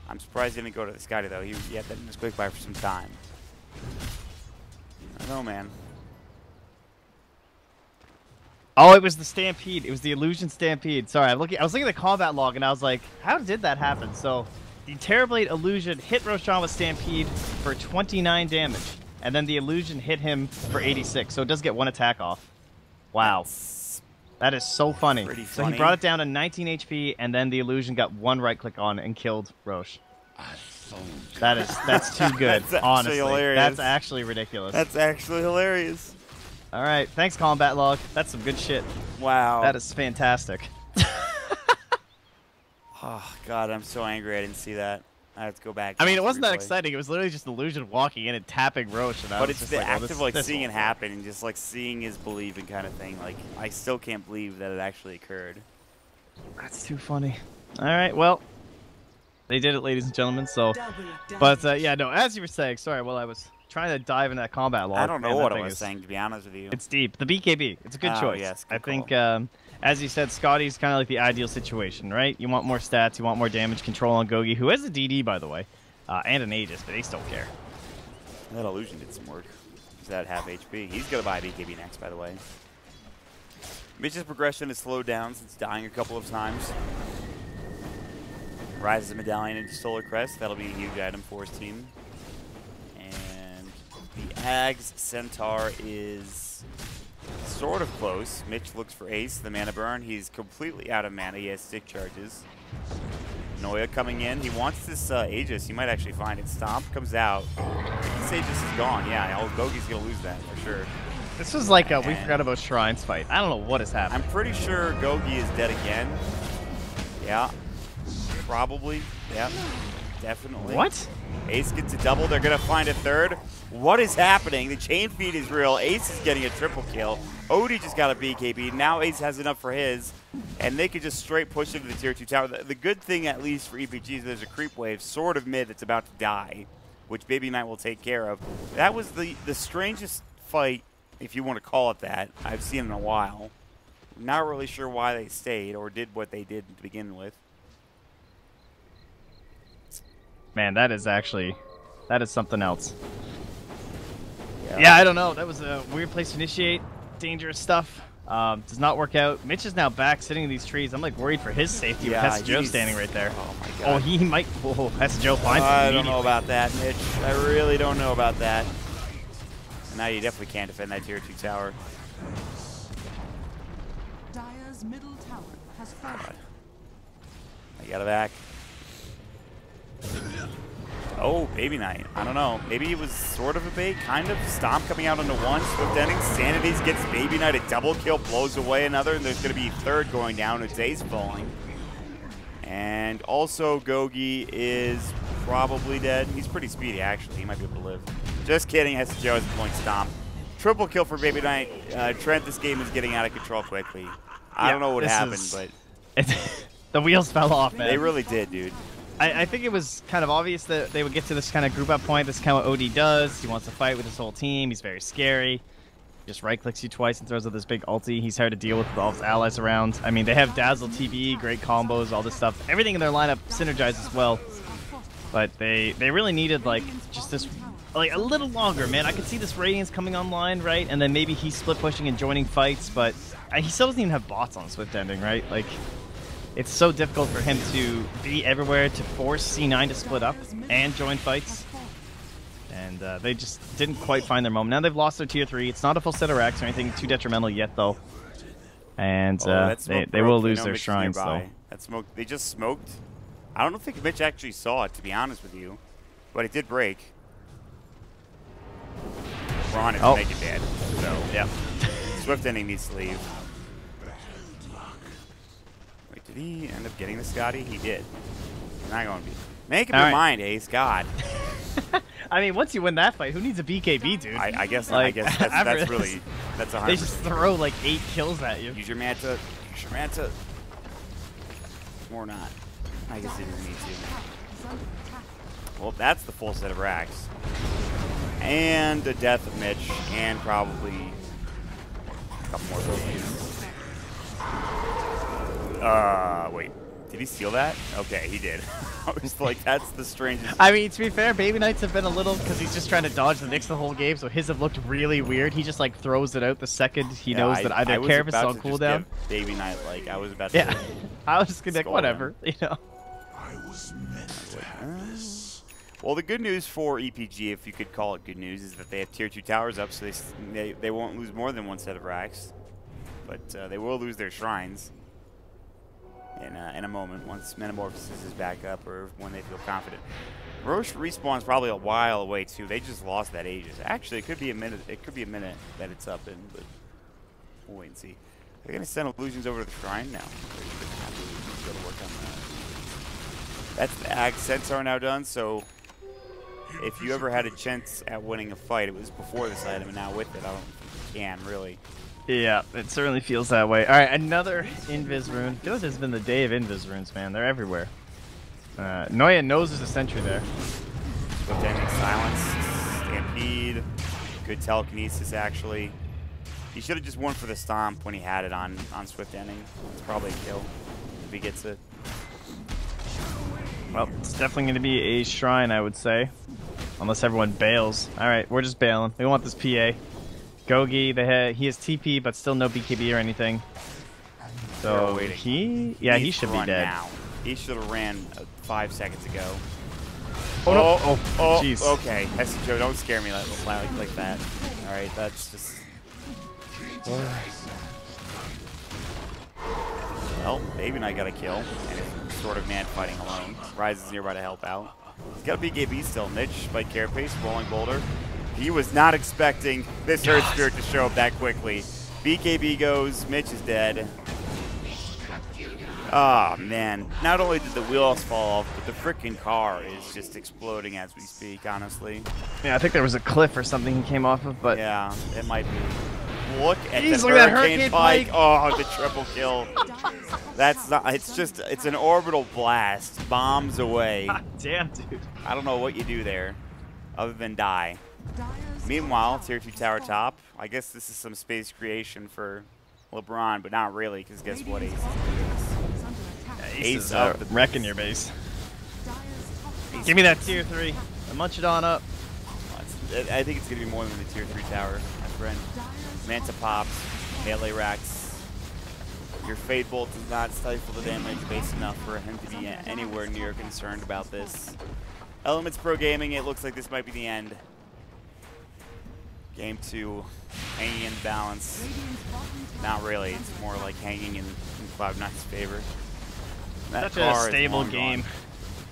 I'm surprised he didn't go to the Skadi, though. He, he had that in his quick buy for some time. I don't know, man. Oh, it was the Stampede. It was the Illusion Stampede. Sorry, I'm looking. I was looking at the combat log and I was like, how did that happen? So, the Terrorblade Illusion hit Roshan with Stampede for 29 damage, and then the Illusion hit him for 86. So it does get one attack off. Wow, That's- that is so funny. Pretty So he brought it down to 19 HP, and then the Illusion got one right click on and killed Rosh. That is that's too good. That's honestly, hilarious. that's actually ridiculous. That's actually hilarious. All right, thanks, Combat Log. That's some good shit. Wow. That is fantastic. Oh God, I'm so angry. I didn't see that. I have to go back. I mean, it wasn't that exciting. It was literally just illusion walking in and tapping Rosh, and I But it's just the like, oh, act this- of like seeing it happen and just like seeing his believing kind of thing. Like I still can't believe that it actually occurred. That's too funny. All right, well, they did it, ladies and gentlemen. So, but uh, yeah, no, as you were saying, sorry, well, I was trying to dive into that combat log. I don't know man, what I was is- saying to be honest with you. It's deep. The BKB. It's a good Oh, choice. yes, I good think, um, as you said, Skadi's kind of like the ideal situation, right? You want more stats, you want more damage control on Gogi, who has a DD, by the way, uh, and an Aegis, but they don't care. That illusion did some work. He's at half HP. He's gonna buy a BKB next, by the way. Mitch's progression has slowed down since dying a couple of times. Rises a medallion into Solar Crest. That'll be a huge item for his team. The Ags Centaur is sort of close. Mitch looks for Ace, the mana burn. He's completely out of mana. He has stick charges. Noya coming in. He wants this uh, Aegis. He might actually find it. Stomp comes out. This Aegis is gone. Yeah, old Gogi's going to lose that for sure. This was like a we forgot about Shrines fight. I don't know what has happened. I'm pretty sure Gogi is dead again. Yeah. Probably. Yeah. Definitely. What? Ace gets a double. They're going to find a third. What is happening? The chain feed is real. Ace is getting a triple kill. Odie just got a BKB. Now Ace has enough for his. And they could just straight push into the tier 2 tower. The, good thing, at least for EPG, is there's a creep wave sort of mid that's about to die, which Baby Knight will take care of. That was the, the strangest fight, if you want to call it that, I've seen in a while. Not really sure why they stayed or did what they did to begin with. Man, that is actually that is something else. Yeah, I don't know. That was a weird place to initiate. Dangerous stuff. Um, does not work out. Mitch is now back sitting in these trees. I'm like worried for his safety Yeah, with Hessa Joe standing right there. Oh my god. Oh, he might. Whoa, Hessa Joe finds him I don't know about that, Mitch. I really don't know about that. Now you definitely can't defend that tier 2 tower. Dire's middle tower has fallen. I got it back. Oh, Baby Knight. I don't know. Maybe it was sort of a bait, kind of. Stomp coming out onto one. Swift ending. Sanities gets Baby Knight a double kill, blows away another, and there's going to be a third going down. It's Ace falling. And also, Gogi is probably dead. He's pretty speedy, actually. He might be able to live. Just kidding. Has Joe has point Stomp. Triple kill for Baby Knight. Uh, Trent, this game is getting out of control quickly. I Yeah, don't know what happened, is- but the wheels fell off, man. they really did, dude. I, I think it was kind of obvious that they would get to this kind of group up point. This is kind of what OD does. He wants to fight with his whole team. He's very scary. Just right clicks you twice and throws out this big ulti. He's hard to deal with with all his allies around. I mean, they have Dazzle TV, great combos, all this stuff. Everything in their lineup synergizes well. But they they really needed like just this like a little longer, man. I could see this Radiance coming online, right? And then maybe he's split pushing and joining fights, but uh, he still doesn't even have bots on Swift Ending, right? Like it's so difficult for him to be everywhere to force C9 to split up and join fights. And uh, they just didn't quite find their moment. Now they've lost their tier 3. It's not a full set of racks or anything too detrimental yet, though. And Oh, uh, they, they will lose their Mitch shrines, nearby. though. That smoke, they just smoked. I don't think Mitch actually saw it, to be honest with you, but it did break. Ron is Oh. make it dead, so Yeah. Swift ending needs to leave. Did he end up getting the Skadi? He did. He's not going to be. Make up All your right. mind, Ace. God, I mean, once you win that fight, who needs a BKB, dude? I, I guess. I guess that's, that's really that's a They just throw like eight kills at you. Use your manta. Use your manta. Or not. I guess it didn't need to. Well, that's the full set of racks. And the death of Mitch, and probably a couple more trophies. Uh, wait. Did he steal that? Okay, he did. I was like, that's the strangest. I mean, to be fair, Baby Knights have been a little because he's just trying to dodge the Nyx the whole game, so his have looked really weird. He just like throws it out the second he Yeah, knows I- that I either was Carapace about on to just cooldown. Baby Knight, like, I was about to. Yeah, I was just gonna be like, Scold whatever, you know. I was meant to have this. Well, the good news for EPG, if you could call it good news, is that they have tier two towers up, so they they, they won't lose more than one set of racks, but uh, they will lose their shrines in uh, in a moment once Metamorphosis is back up or when they feel confident. Rosh respawn's probably a while away too. They just lost that Aegis. Actually, it could be a minute. It could be a minute that it's up in, but we'll wait and see. They're gonna send illusions over to the shrine now. That's the accents are now done. So if you ever had a chance at winning a fight, it was before this item, and now with it, I don't can really. Yeah, it certainly feels that way. All right, another Invis rune. I feel like this has been the day of Invis runes, man. They're everywhere. Uh, Noya knows there's a sentry there. Swift ending silence, stampede, good telekinesis actually. He should have just won for the stomp when he had it on on swift ending. It's probably a kill if he gets it. Well, it's definitely going to be a shrine, I would say. Unless everyone bails. Alright, we're just bailing. We want this PA. Gogi, the head, he has TP, but still no BKB or anything. So he, yeah, he should be dead. Now. He should have ran uh, five seconds ago. Oh, no. oh, Oh, oh, jeez. okay. Heston Joe, don't scare me like, like, like that. All right, that's just. Well, Baby and I got a kill, and it's sort of man fighting alone. Rise is nearby to help out. He's got a BKB still. Mitch by Carapace, rolling boulder. He was not expecting this Earth Spirit to show up that quickly. BKB goes, Mitch is dead. Oh man, not only did the wheels fall off, but the freaking car is just exploding as we speak, honestly. Yeah, I think there was a cliff or something he came off of, but Yeah, it might be. Look at Jeez, the look at that hurricane, hurricane pike. pike. Oh, the triple kill. That's not. It's just. It's an orbital blast. Bombs away. God damn, dude. I don't know what you do there, other than die. Meanwhile, tier two tower top. I guess this is some space creation for LeBron, but not really, because guess what? Ace. Is. Ace up uh, wrecking your base. Give me that tier 3. and Munch it on up. I think it's gonna be more than the tier three tower, my friend. Manta pops, melee racks. Your Fade Bolt does not stifle the damage base enough for him to be anywhere near concerned about this. Elements Pro Gaming, it looks like this might be the end. Game two, hanging in balance. Radiant's bottom tower Not really, it's more like hanging in, in Cloud9's favor. That Such a stable game gone.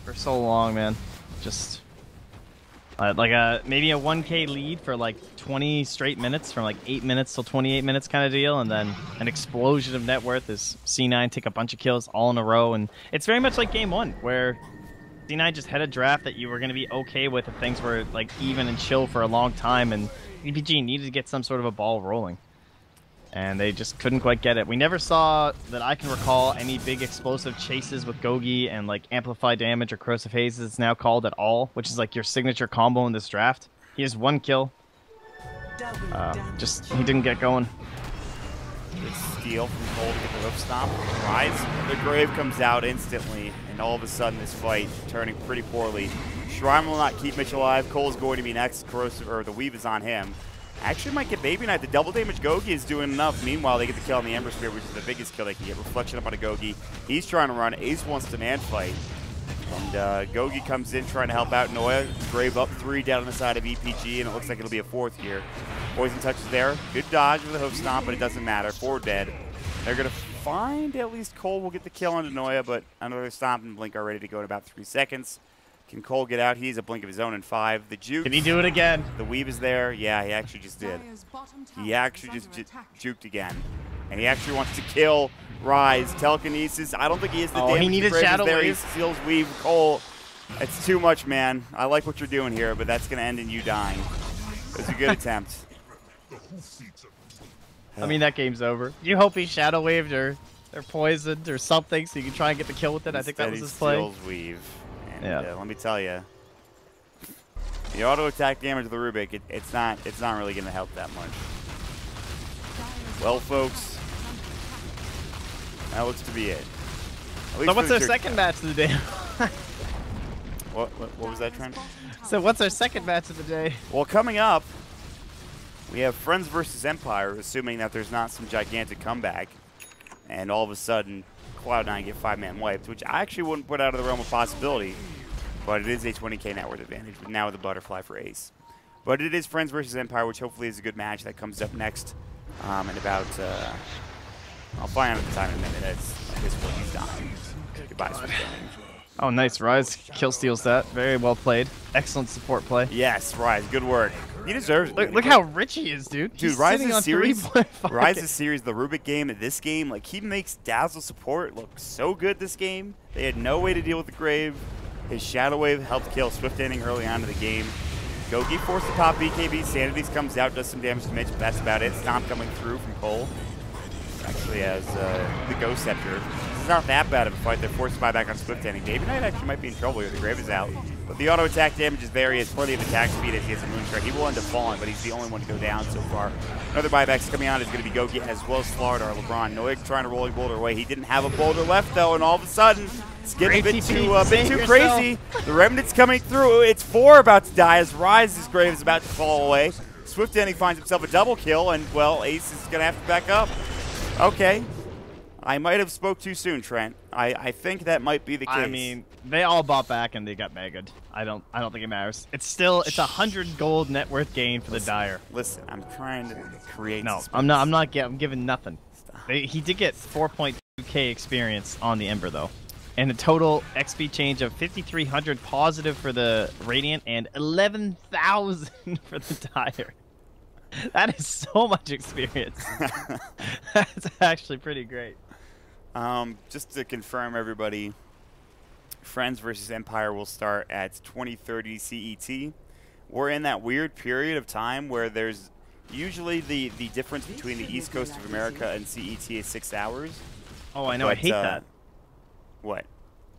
for so long, man. Just uh, like a maybe a 1K lead for like 20 straight minutes, from like 8 minutes till 28 minutes kind of deal, and then an explosion of net worth as C9 take a bunch of kills all in a row, and it's very much like game one where. C9 just had a draft that you were going to be okay with if things were like even and chill for a long time, and EPG needed to get some sort of a ball rolling and they just couldn't quite get it. We never saw that I can recall any big explosive chases with Gogi and like amplified damage or corrosive haze as it's now called at all, which is like your signature combo in this draft. He has one kill. Uh, just he didn't get going. Good steal from Cole to get the hoof stomp. Rise. The grave comes out instantly, and all of a sudden this fight turning pretty poorly. Shrine will not keep Mitch alive. Cole's going to be next. Corrosive, or the weave is on him. Actually might get Baby Knight. The double damage Gogi is doing enough. Meanwhile, they get the kill on the Ember Spirit, which is the biggest kill they can get. Reflection up on a Gogi. He's trying to run. Ace wants to man fight. And uh, Gogi comes in trying to help out Noya. Grave up three down on the side of EPG, and it looks like it'll be a fourth here. Poison touch is there. Good dodge with the hoof stomp, but it doesn't matter. Four dead. They're going to find at least Cole will get the kill on Noya, but another stomp and blink are ready to go in about three seconds. Can Cole get out? He's a blink of his own in five. The juke. Can he do it again? The weave is there. Yeah, he actually just did. Dire's bottom tower He actually just under ju- juked again. And he actually wants to kill Rise. Telekinesis. I don't think he is the Oh, he damage. needed Grave is Shadow there. He Wave. steals Weave. Cole. It's too much, man. I like what you're doing here, but that's going to end in you dying. It was a good attempt. I mean that game's over. You hope he shadow waved or or poisoned or something so you can try and get the kill with it. I think that was his play. Weave. And Yeah. uh, let me tell you, the auto attack damage of the Rubick, it, it's not it's not really going to help that much. Well, folks, is under attack. that looks to be it. So what's our second match of the day? What, what, what was that, Trent? so what's our second match of the day? Well, coming up, we have Friends versus Empire, assuming that there's not some gigantic comeback, and all of a sudden Cloud9 get five-man wiped, which I actually wouldn't put out of the realm of possibility, but it is a 20k net worth advantage, but now with a butterfly for Ace. But it is Friends versus Empire, which hopefully is a good match that comes up next um, in about, uh, I'll find out at the time in a minute. That's, guess, what he's done. Goodbye, Oh, nice. Rise kill steals that. Very well played. Excellent support play. Yes, Rise, good work. He deserves it. Look, look how rich he is, dude. Dude, He's Rise is series, 3.5. Rise is series, the Rubick game, this game, like he makes Dazzle support look so good this game. They had no way to deal with the Grave. His Shadow Wave helped kill Swift Ending early on in the game. Gogi forced the top BKB, Sanities comes out, does some damage to Mitch, but that's about it. Stomp coming through from Cole. Actually has uh, the Ghost Scepter. It's not that bad of a fight. They're forced to buy back on Swift Ending. Baby Knight actually might be in trouble here. The Grave is out. But the auto attack damage is there. He has plenty of attack speed as he has a Moonstrike. He will end up falling, but he's the only one to go down so far. Another buyback's coming on is going to be Gogi as well as Florida or LeBron. Noya trying to rolling boulder away. He didn't have a boulder left though, and all of a sudden it's getting a bit too, uh, bit too crazy. The remnant's coming through. It's four about to die as Rise's grave is about to fall away. Swift Ending finds himself a double kill, and well, Ace is going to have to back up. Okay. I might have spoke too soon, Trent. I, I think that might be the case. I mean, they all bought back and they got megged. I don't. I don't think it matters. It's still. It's a hundred gold net worth gain for the Dire. listen, I'm trying to create. No. I'm not. I'm not. I'm giving nothing. They, he did get 4.2k experience on the Ember though, and a total XP change of 5,300 positive for the Radiant and 11,000 for the Dire. That is so much experience. That's actually pretty great. Um, just to confirm, everybody, Friends versus Empire will start at 2030 CET. We're in that weird period of time where there's usually the, the difference between the East Coast of America and CET is six hours. Oh, I know. I hate uh, that. What?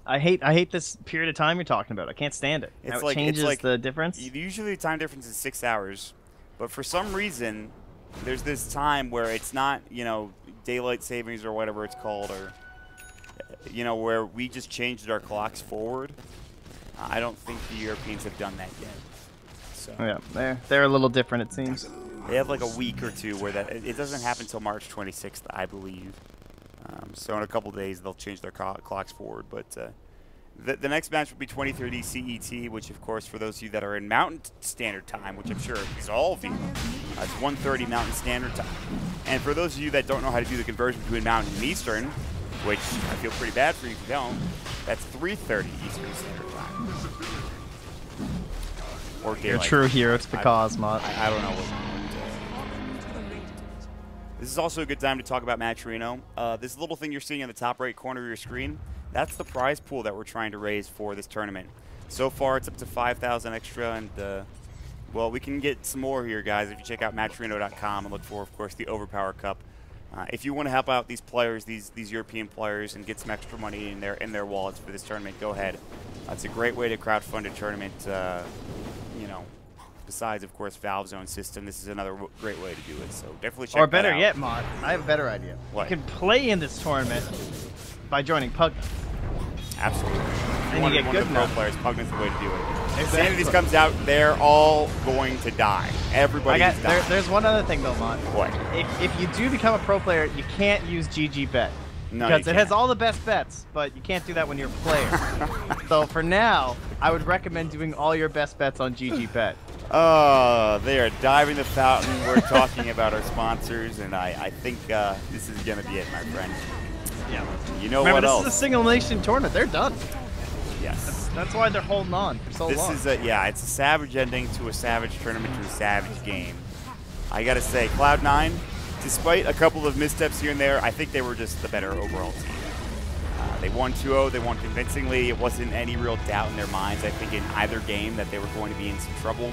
I hate. I hate this period of time you're talking about. I can't stand it. It's How it like- it's changes like- the difference. Usually the time difference is six hours, but for some reason, there's this time where it's not, you know, daylight savings or whatever it's called, or, you know, where we just changed our clocks forward. I don't think the Europeans have done that yet. So yeah, they're they're a little different. It seems. they have like a week or two where that it doesn't happen until March 26th, I believe. Um, so in a couple days they'll change their clocks forward. But uh, the, the next match will be 2030 CET, which of course for those of you that are in Mountain Standard Time, which I'm sure is all of you, uh, it's 1:30 Mountain Standard Time. And for those of you that don't know how to do the conversion between Mountain and Eastern, which I feel pretty bad for you if you don't, that's 3:30 Eastern Standard Time. Or You're true hero. It's the I- I, I don't know this is also a good time to talk about Matcherino. Uh, this little thing you're seeing in the top right corner of your screen, that's the prize pool that we're trying to raise for this tournament. So far, it's up to 5,000 extra, and uh, well, we can get some more here, guys. If you check out Matcherino.com and look for, of course, the Overpower Cup. Uh, if you want to help out these players, these these European players, and get some extra money in their in their wallets for this tournament, go ahead. Uh, it's a great way to crowdfund a tournament. Uh, you know, besides of course Valve's own system, this is another w- great way to do it. So definitely check Or better yet, Maut, I have a better idea. What? You can play in this tournament by joining Pug. absolutely. And you get one good of the pro players, Pugnant's the way to do it. If Exactly. Sanities comes out, they're all going to die. Everybody got, is there, there's one other thing though, Maut. What? If, if you do become a pro player, you can't use GG Bet. No, because it has all the best bets, but you can't do that when you're a player. so for now, I would recommend doing all your best bets on GG Bet. Oh, they are diving the fountain. We're talking about our sponsors, and I, I think uh, this is going to be it, my friend. Yeah. You know Remember, what this else? is a single nation tournament. They're done. yes. That's why they're holding on for so This long. is a yeah, it's a savage ending to a savage tournament to a savage game. I gotta say, Cloud Nine, despite a couple of missteps here and there, I think they were just the better overall team. Uh, they won 2-0. They won convincingly. It wasn't any real doubt in their minds. I think in either game that they were going to be in some trouble.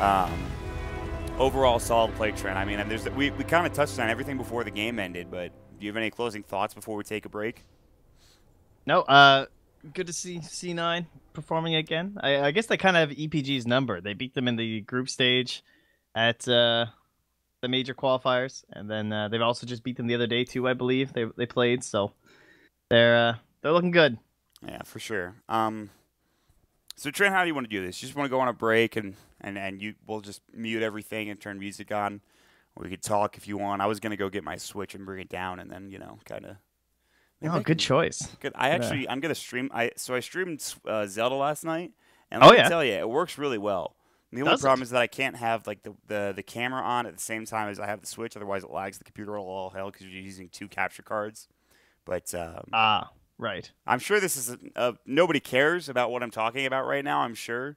Um, overall, solid play Trent. I mean, there's we we kind of touched on everything before the game ended, but do you have any closing thoughts before we take a break? No, uh, good to see C9 performing again. I, I guess they kind of have EPG's number. They beat them in the group stage at uh, the major qualifiers, and then uh, they've also just beat them the other day too. I believe they they played, so they're uh, they're looking good. Yeah, for sure. Um, so Trent, how do you want to do this? You just want to go on a break and, and, and you we'll just mute everything and turn music on. We could talk if you want. I was gonna go get my Switch and bring it down, and then you know, kind of. Oh, good choice. Good. I Yeah. actually, I'm gonna stream. I so I streamed uh, Zelda last night, and Oh, let me yeah? tell you, it works really well. The only Does problem is that I can't have like the, the the camera on at the same time as I have the Switch. Otherwise, it lags the computer all hell because you're using two capture cards. But um, Ah, Right. I'm sure this is a, a, nobody cares about what I'm talking about right now. I'm sure.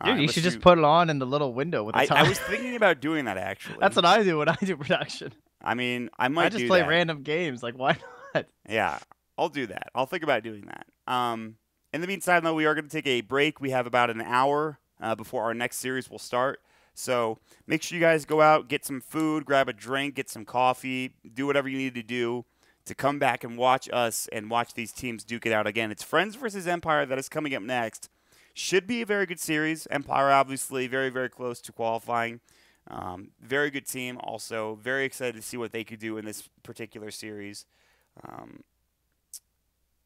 Uh, Dude, you should just put it on in the little window with the I, time. I was thinking about doing that actually. That's what I do when I do production. I mean, I might I just play that. random games. Like, why not? Yeah, I'll do that. I'll think about doing that. Um, in the meantime, though, we are going to take a break. We have about an hour uh, before our next series will start. So make sure you guys go out, get some food, grab a drink, get some coffee, do whatever you need to do to come back and watch us and watch these teams duke it out again. It's Friends versus Empire that is coming up next. Should be a very good series. Empire, obviously, very, very close to qualifying. Um, very good team. Also, very excited to see what they could do in this particular series. Um,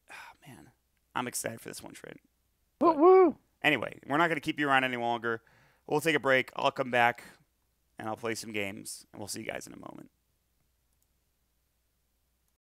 ah, man, I'm excited for this one, Trent. Woo woo. Anyway, we're not going to keep you around any longer. We'll take a break. I'll come back and I'll play some games, and we'll see you guys in a moment.